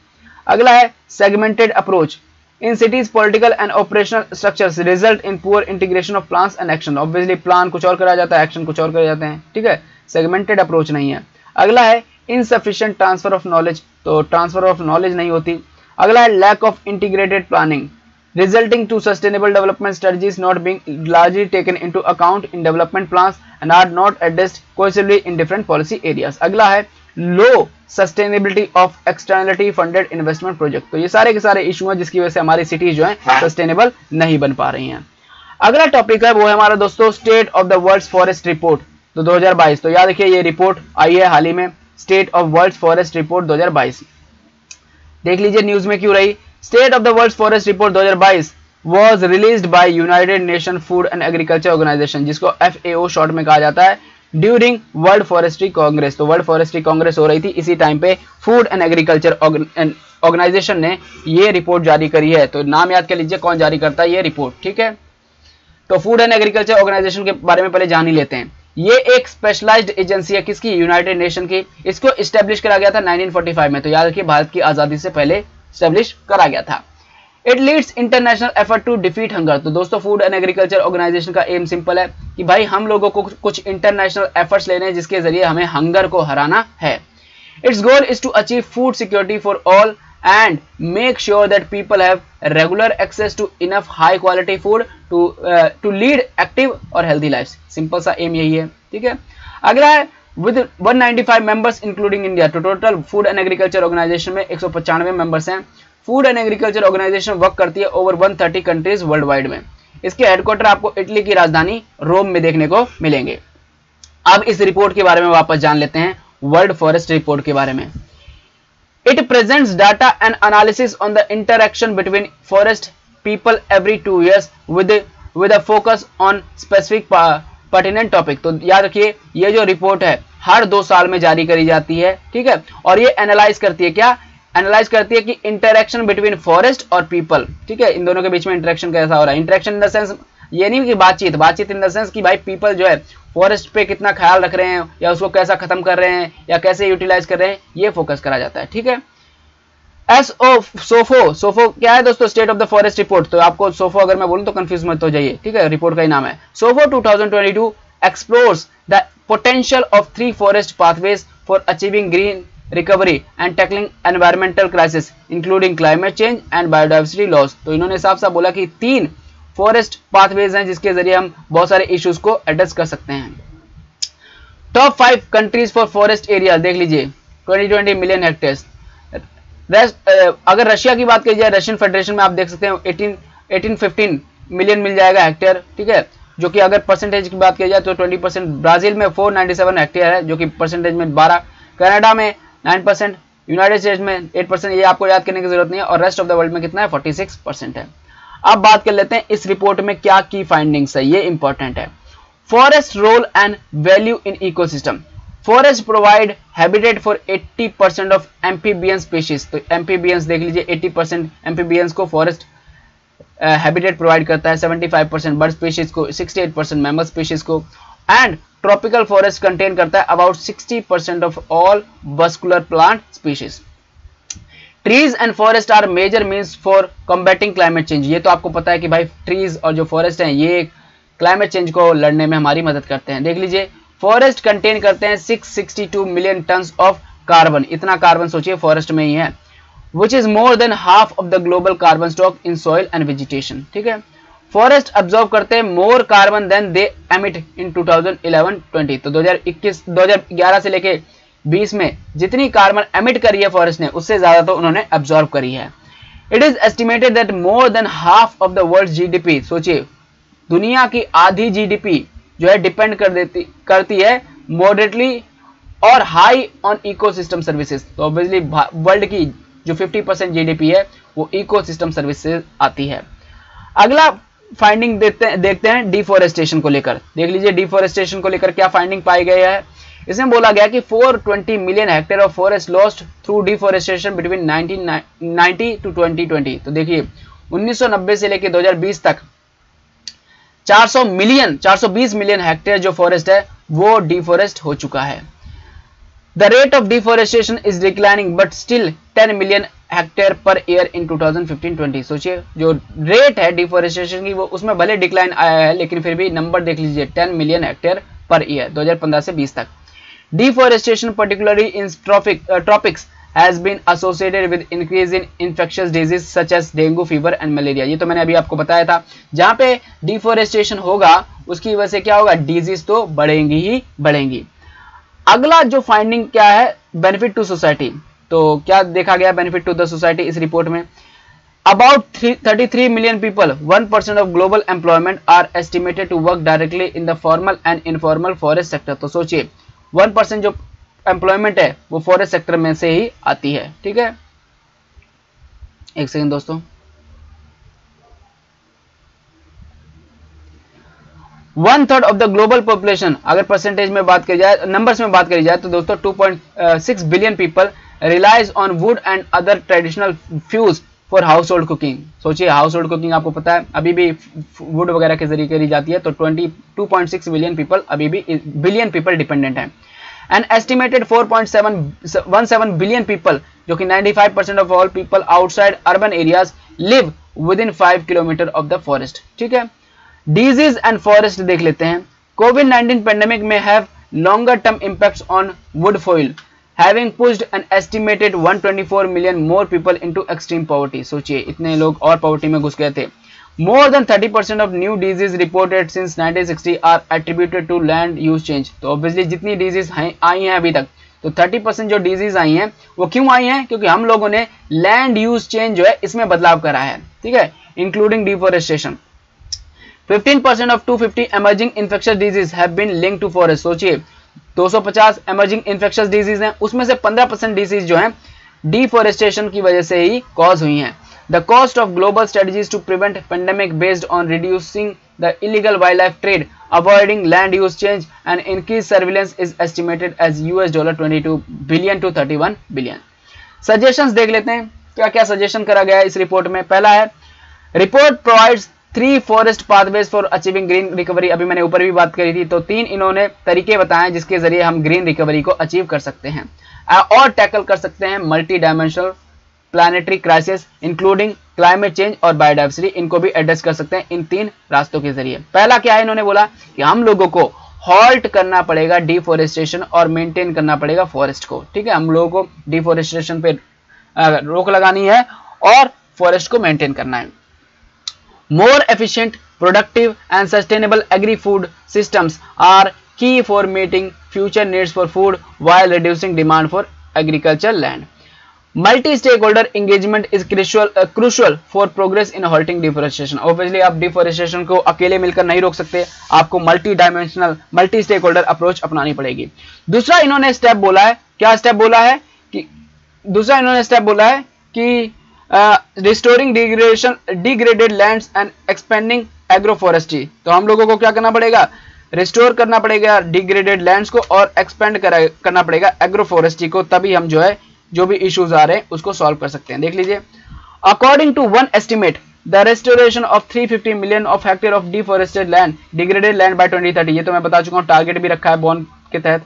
अगला है segmented approach in cities political and operational structures result in poor integration of plan and action obviously plan कुछ और करा जाता है एक्शन कुछ और करे जाते हैं, ठीक है? सेगमेंटेड अप्रोच नहीं है। अगला है इनसफिशियंट ट्रांसफ़र ऑफ़ नॉलेज तो ट्रांसफ़र ऑफ़ नॉलेज नहीं होती। अगला है lack of integrated planning resulting to sustainable development strategies not being largely taken into account in development plans and are not addressed cohesively in different policy areas. अगला है low sustainability of externality funded investment project तो ये सारे के सारे issue हैं जिसकी वजह से हमारी सिटीज़ जो है सस्टेनेबल नहीं बन पा रही हैं। अगला टॉपिक है वो है हमारा दोस्तों state of the world forest report तो 2022 तो याद रखिए ये रिपोर्ट आई है हाल ही में state of world forest report 2022 देख लीजिए न्यूज़ में क्यों रही। State of the world forest report 2022 was released by united nation food and agriculture organisation जिसको एफ़ शॉर्ट में कहा जाता है। ड्यूरिंग वर्ल्ड फॉरेस्ट्री कांग्रेस तो वर्ल्ड फॉरेस्ट्री कांग्रेस हो रही थी, इसी टाइम पे फ़ूड एंड एग्रीकल्चर ऑर्गेनाइजेशन ने ये रिपोर्ट जारी करी है। तो नाम याद कर लीजिए, कौन जारी करता है ये रिपोर्ट ठीक है? तो फ़ूड एंड एग्रीकल्चर ऑर्गेनाइजेशन के बारे में पहले जान ही लेते हैं। ये एक स्पेशलाइज्ड एजेंसी है किसकी? यूनाइटेड नेशन की। इसको स्टेब्लिश करा गया था 1945 में। तो याद रखिए, भारत की आज़ादी से पहले स्टेब्लिश करा गया था। It leads international effort to defeat hunger तो दोस्तों फ़ूड एंड एग्रीकल्चर ऑर्गेनाइजेशन का एम सिंपल है कि भाई हम लोगों को कुछ इंटरनेशनल एफर्ट्स लेने हैं जिसके ज़रिए हमें हंगर को हराना है। Its goal is to achieve food security for all make sure that people have regular access to enough high quality food to uh, to lead active और healthy lives. सिंपल सा एम यही है ठीक है? अगला है विद 195 मेंबर्स इंक्लूडिंग इंडिया तो total food and agriculture organisation में एक सौ पचानवे मेंबर्स हैं। Food and agriculture organisation work करती है ओवर 130 कंट्रीज़ वर्ल्ड वाइड में। इसके हेडक्वार्टर आपको इटली की राजधानी रोम में देखने को मिलेंगे। अब इस रिपोर्ट के बारे में वापस जान लेते हैं वर्ल्ड फॉरेस्ट रिपोर्ट के बारे में। It presents data and analysis on the interaction between forest people every two years with with a focus on specific pertinent topic. तो याद रखिए, ये जो रिपोर्ट है, हर दो साल में जारी करी जाती है, ठीक है? और ये एनालाइज करती है क्या? एनालाइज करती है कि इंटरेक्शन बिटवीन फॉरेस्ट और पीपल। ठीक है? इन दोनों के बीच में इंटरेक्शन कैसा हो रहा है? इंटरेक्शन इन द सेंस, ये नहीं कि बातचीत बातचीत इन द सेंस कि भाई पीपल जो है, फॉरेस्ट पे कितना ख्याल रख रहे हैं या उसको कैसा खत्म कर रहे हैं या कैसे यूटिलाइज कर रहे हैं, ये फोकस करा जाता है। ठीक है? एस ओ, सोफो सोफो क्या है दोस्तों? State of the forest report. तो आपको सोफो अगर मैं बोलूँ तो कंफ्यूज मत हो जाइए। ठीक है? रिपोर्ट का ही नाम है। SOFO 2022 explores the potential of three forest pathways for achieving green recovery and tackling environmental crisis including climate change and biodiversity loss तो इन्होंने साफ़ साफ़ बोला कि तीन फॉरेस्ट पाथवेज हैं जिसके ज़रिए हम बहुत सारे इश्यूज़ को एड्रेस कर सकते हैं। Top five countries for forest area देख लीजिए 2020 मिलियन हेक्टेयर्स अगर रशिया की बात की जाए रशियन फेडरेशन में आप देख सकते हैं 18 18 15 मिलियन मिल जाएगा हेक्टेयर ठीक है? जो कि अगर परसेंटेज की बात की जाए तो 20 परसेंट ब्राज़ील में 497 हेक्टेयर है, जो कि परसेंटेज में 12 कनाडा में 9 परसेंट यूनाइटेड स्टेट्स में 8 परसेंट, ये आपको याद करने की ज़रूरत नहीं है, और रेस्ट ऑफ़ द वर्ल्ड में कितना है? 46 परसेंट है। अब बात कर लेते हैं इस रिपोर्ट में क्या की फाइंडिंग्स है, ये इंपॉर्टेंट है। Forest role and value in ecosystem forest provide habitat for 80 percent of amphibian species तो एम्फीबियंस देख लीजिए 80 परसेंट एम्फीबियंस को फॉरेस्ट हैबिटेट प्रोवाइड करता है 75 परसेंट बर्ड स्पीशीज को 68 परसेंट मैमल स्पीशीज को। एंड ट्रॉपिकल फॉरेस्ट कंटेन करता है about 60 percent of all vascular plant species trees and forest are major means for combating climate change ये तो आपको पता है कि भाई ट्रीज और जो फॉरेस्ट हैं, ये क्लाइमेट चेंज को लड़ने में हमारी मदद करते हैं। देख लीजिए फॉरेस्ट कंटेन करते हैं 662 मिलियन टन ऑफ़ कार्बन इतना कार्बन सोचिए फॉरेस्ट में ही है। Which is more than half of the global carbon stock in soil and vegetation ठीक है? फॉरेस्ट ऑब्जॉर्व करते हैं more carbon than they emit in 2011-20 तो 2021 2011 से लेके 20 में जितनी कार्बन एमिट करी है फॉरेस्ट ने, उससे ज़्यादा तो उन्होंने ऑब्जॉर्व करी है। It is estimated that more than half of the world GDP सोचिए, दुनिया की आधी जीडीपी जो है डिपेंड कर देती, करती है मॉडरेटली और हाई ऑन इकोसिस्टम सर्विसेज़ तो ऑब्वियसली वर्ल्ड की जो 50 परसेंट जीडीपी है, वो इकोसिस्टम सर्विसेज़ आती है। अगला फाइंडिंग देखते हैं देखते हैं डिफोरेस्टेशन को लेकर। देख लीजिए डिफोरेस्टेशन को लेकर क्या फाइंडिंग पाई गई है? इसमें बोला गया कि 420 million hectare of forest lost through deforestation between 1990 to 2020 तो देखिए 1990 से लेकर 2020 तक 400 मिलियन 420 मिलियन हेक्टेयर जो फॉरेस्ट है, वो डिफोरेस्ट हो चुका है। The rate of deforestation is declining but still 10 million hectare per year in 2015-20 सोचिए, जो रेट है डिफोरेस्टेशन की, वो उसमें भले डिक्लाइन आया है, लेकिन फिर भी नंबर देख लीजिए 10 मिलियन हेक्टेयर पर ईयर 2015 से 20 तक। Deforestation particularly in tropics has been associated with increase in infectious disease such as dengue fever and malaria ये तो मैंने अभी आपको बताया था। जहाँ पे डिफोरेस्टेशन होगा, उसकी वजह से क्या होगा? डिज़ीज़ तो बढ़ेंगी ही बढ़ेंगी। अगला जो फाइंडिंग क्या है? बेनिफिट टू सोसाइटी तो क्या देखा गया बेनिफिट टू द सोसाइटी इस रिपोर्ट में? About 33 million people 1% of global employment are estimated to work directly in the formal and informal forest sector. तो सोचिए 1% जो एम्प्लॉयमेंट है, वो फॉरेस्ट सेक्टर में से ही आती है, ठीक है? एक सेकेंड दोस्तों। One third of the global population अगर परसेंटेज में बात करी जाए नंबर्स में बात करी जाए तो दोस्तों 2.6 billion people relies on wood and other traditional fuels for household cooking. सोचिए हाउस होल्ड कुकिंग आपको पता है, अभी भी वुड वगैरह के ज़रिए करी जाती है तो 22.6 बिलियन पीपल अभी भी बिलियन पीपल डिपेंडेंट है। एंड एस्टिमेटेड 4.717 बिलियन पीपल जो कि 95 percent of all people outside urban areas live within five kilometre of the forest ठीक है? डिज़ीज़ एंड फॉरेस्ट देख लेते हैं। कोविड 19 पेंडेमिक में have longer term impacts on wood fuel having pushed an estimated 124 million more people into extreme poverty सोचिए, इतने लोग और पॉवर्टी में घुस गए थे। More than 30 percent of new disease reported since 1960 are attributed to land use change तो obviously जितनी डिज़ीज़ आई हैं अभी तक। तो 30 परसेंट जो डिज़ीज़ आई हैं, वो क्यों आई हैं? क्योंकि हम लोगों ने लैंड यूज़ चेंज जो है, इसमें बदलाव करा है। ठीक है? Including deforestation 15% of 250 emerging infectious diseases have been linked to forest. सोचिए 250 इमर्जिंग इन्फेक्शन डिज़ीज़ हैं। उसमें से 15 परसेंट डिज़ीज़ जो है डिफोरेस्टेशन की वजह से ही कॉज हुई हैं। The cost of global strategies to prevent pandemic based on reducing the illegal wildlife trade avoiding land use change and increase surveillance is estimated as US dollar twenty billion to thirty billion suggestion देख लेते हैं। क्या क्या suggestion करा गया इस report में? पहला है report provides three forest pathways for achieving green recovery अभी मैंने ऊपर भी बात करी थी तो तीन इन्होंने तरीके बताए जिसके ज़रिए हम ग्रीन रिकवरी को अचीव कर सकते हैं। और टैकल कर सकते हैं multi dimensional planetary crisis including climate change और बायोडाइवर्सिटी इनको भी एड्रेस कर सकते हैं इन तीन रास्तों के ज़रिए। पहला क्या है, इन्होंने बोला कि हम लोगों को हॉल्ट करना पड़ेगा डिफोरेस्टेशन और मेंटेन करना पड़ेगा फॉरेस्ट को। ठीक है, हम लोगों को डिफोरेस्टेशन पे रोक लगानी है और फॉरेस्ट को मेंटेन करना है। More efficient, productive and sustainable agri-food systems are key for meeting future needs for food while reducing demand for agricultural land. Multi-stakeholder engagement is crucial uh, crucial for progress in halting deforestation. Obviously आप deforestation को अकेले मिलकर नहीं रोक सकते आपको dimensional multi stakeholder approach अपनानी पड़ेगी दूसरा इन्होंने स्टेप बोला है क्या स्टेप बोला है कि दूसरा इन्होंने स्टेप बोला है कि restoring degradation degraded lands and expanding agroforestry तो हम लोगों को क्या करना पड़ेगा? रिस्टोर करना पड़ेगा डिग्रेडेड लैंड्स को और एक्सपेंड करना पड़ेगा एग्रोफोरेस्ट्री को। तभी हम जो है, जो भी इश्यूज़ आ रहे हैं, उसको सॉल्व कर सकते हैं। देख लीजिए। According to one estimate the restoration of 350 million of hectare of deforested land degraded land by 2030 ये तो मैं बता चुका हूँ टारगेट भी रखा है बॉन्ड के तहत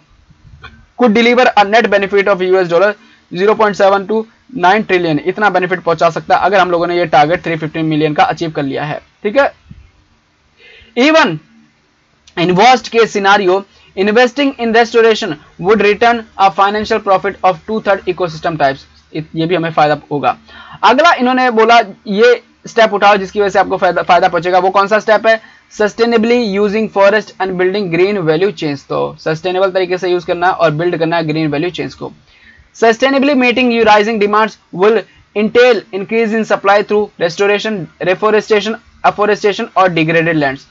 could deliver a net benefit of US dollar 0.7 to nine trillion इतना बेनिफिट पहुँचा सकता है अगर हम लोगों ने ये टारगेट 350 मिलियन का अचीव कर लिया है। ठीक है? इवन इन वर्स्ट के scenario investing in restoration would return a financial profit of two third ecosystem types ये भी हमें फ़ायदा होगा। अगला इन्होंने बोला, ये स्टेप उठाओ जिसकी वजह से आपको फ़ायदा फ़ायदा पहुंचेगा। वो कौन सा स्टेप है? Sustainably using forest and building green value change तो सस्टेनेबल तरीके से यूज़ करना और बिल्ड करना ग्रीन वैल्यू चेंज को। Sustainably meeting rising demands will entail increase in supply through restoration, reforestation, afforestation or degraded lands.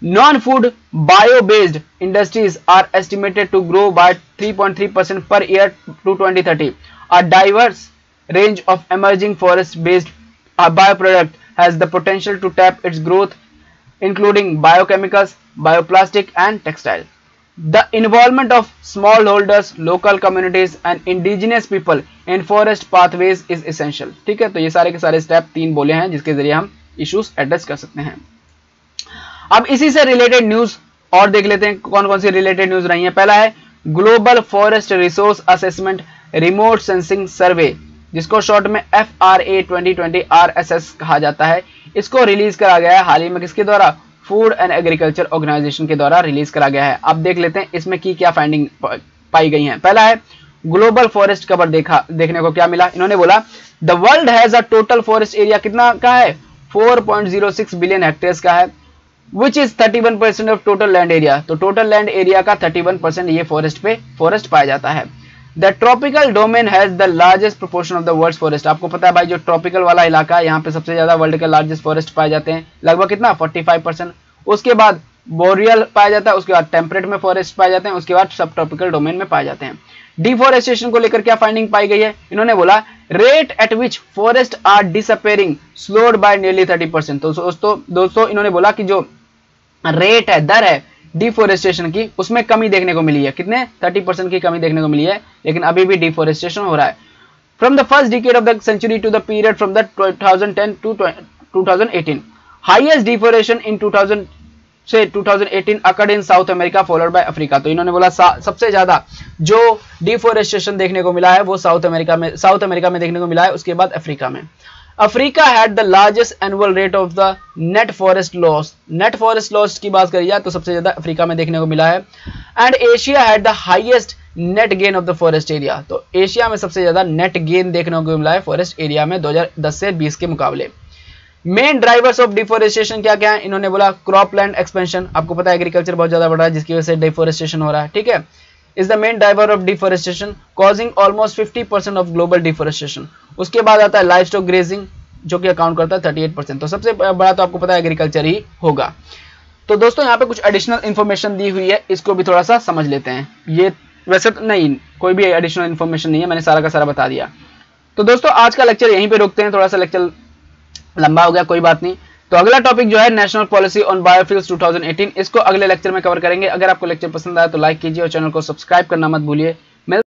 Non-food bio-based industries are estimated to grow by 3.3% per year to 2030. A diverse range of emerging forest-based uh, bioproduct has the potential to tap its growth including biochemicals, bioplastic and textile. The involvement of smallholders, local communities and indigenous people in forest pathways is essential. ठीक है? तो ये सारे के सारे step तीन बोले हैं जिसके ज़रिए हम इश्यूज़ एड्रेस कर सकते हैं। अब इसी से रिलेटेड न्यूज़ और देख लेते हैं कौन कौन सी रिलेटेड न्यूज़ रही है। पहला है global forest resource assessment remote sensing survey जिसको शॉर्ट में F R A twenty twenty R S S कहा जाता है। इसको रिलीज़ करा गया है हाल ही में किसके द्वारा? फ़ूड एंड एग्रीकल्चर ऑर्गेनाइजेशन के द्वारा रिलीज़ करा गया है। अब देख लेते हैं इसमें की क्या फाइंडिंग पाई गई है। पहला है ग्लोबल फॉरेस्ट कवर देखा, देखने को क्या मिला? इन्होंने बोला the world has a total forest area कितना का है? 4.06 बिलियन हेक्टेयर्स का है which is 31 percent of total land area तो टोटल लैंड एरिया का 31 परसेंट ये फॉरेस्ट पे फॉरेस्ट पाया जाता है। The tropical domain has the largest proportion of the world forest आपको पता है भाई, जो ट्रॉपिकल वाला इलाका है, यहाँ पे सबसे ज़्यादा वर्ल्ड के लार्जेस्ट फॉरेस्ट पाए जाते हैं। लगभग कितना? 45 परसेंट उसके बाद बोरियल पाया जाता है, उसके बाद टेम्परेट में फॉरेस्ट पाए जाते हैं, उसके बाद सब ट्रॉपिकल डोमेन में पाए जाते हैं। डिफोरेस्टेशन को लेकर क्या फाइंडिंग पाई गई है? इन्होंने बोला rate at which forest are disappearing slowed by nearly thirty percent तो दोस्तों दोस्तों, इन्होंने बोला कि जो रेट है, दर है डिफोरेस्टेशन की उसमें कमी देखने को मिली है। कितने? 30 परसेंट की कमी देखने को मिली है, लेकिन अभी भी डिफोरेस्टेशन हो रहा है। From the first decade of the century to the period from the 2010 to 2018 highest deforestation in 2000 से 2018 occurred in South America followed by Africa तो इन्होंने बोला सबसे ज़्यादा जो डिफोरेस्टेशन देखने को मिला है, वो साउथ अमेरिका में साउथ अमेरिका में देखने को मिला है, उसके बाद अफ्रीका में। Africa had the largest annual rate of the net forest loss net forest loss की बात करिए तो सबसे ज़्यादा अफ्रीका में देखने को मिला है। And Asia had the highest net gain of the forest area तो एशिया में सबसे ज़्यादा नेट गेन देखने को मिला है फॉरेस्ट एरिया में 2010 से 20 के मुकाबले। मेन ड्राइवर्स ऑफ़ डिफोरेस्टेशन क्या क्या है? इन्होंने बोला क्रॉप लैंड एक्सपेंशन आपको पता है एग्रीकल्चर बहुत ज़्यादा बढ़ रहा है, जिसकी वजह से डिफोरेस्टेशन हो रहा है, ठीक है? Is the main driver of deforestation causing almost 50 percent of global deforestation उसके बाद आता है लाइफ स्टॉक ग्रेजिंग जो कि अकाउंट करता है 38 परसेंट तो सबसे बड़ा तो आपको पता है एग्रीकल्चर ही होगा। तो दोस्तों, यहाँ पे कुछ एडिशनल इन्फॉर्मेशन दी हुई है, इसको भी थोड़ा सा समझ लेते हैं। ये वैसे तो नहीं, कोई भी एडिशनल इन्फॉर्मेशन नहीं है, मैंने सारा का सारा बता दिया। तो दोस्तों, आज का लेक्चर यहीं पे रोकते हैं, थोड़ा सा लेक्चर लंबा हो गया, कोई बात नहीं। तो अगला टॉपिक जो है नेशनल पॉलिसी ऑन बायोफ्यूल्स 2018 इसको अगले लेक्चर में कवर करेंगे। अगर आपको लेक्चर पसंद आया तो लाइक कीजिए और चैनल को सब्सक्राइब करना मत भूलिए।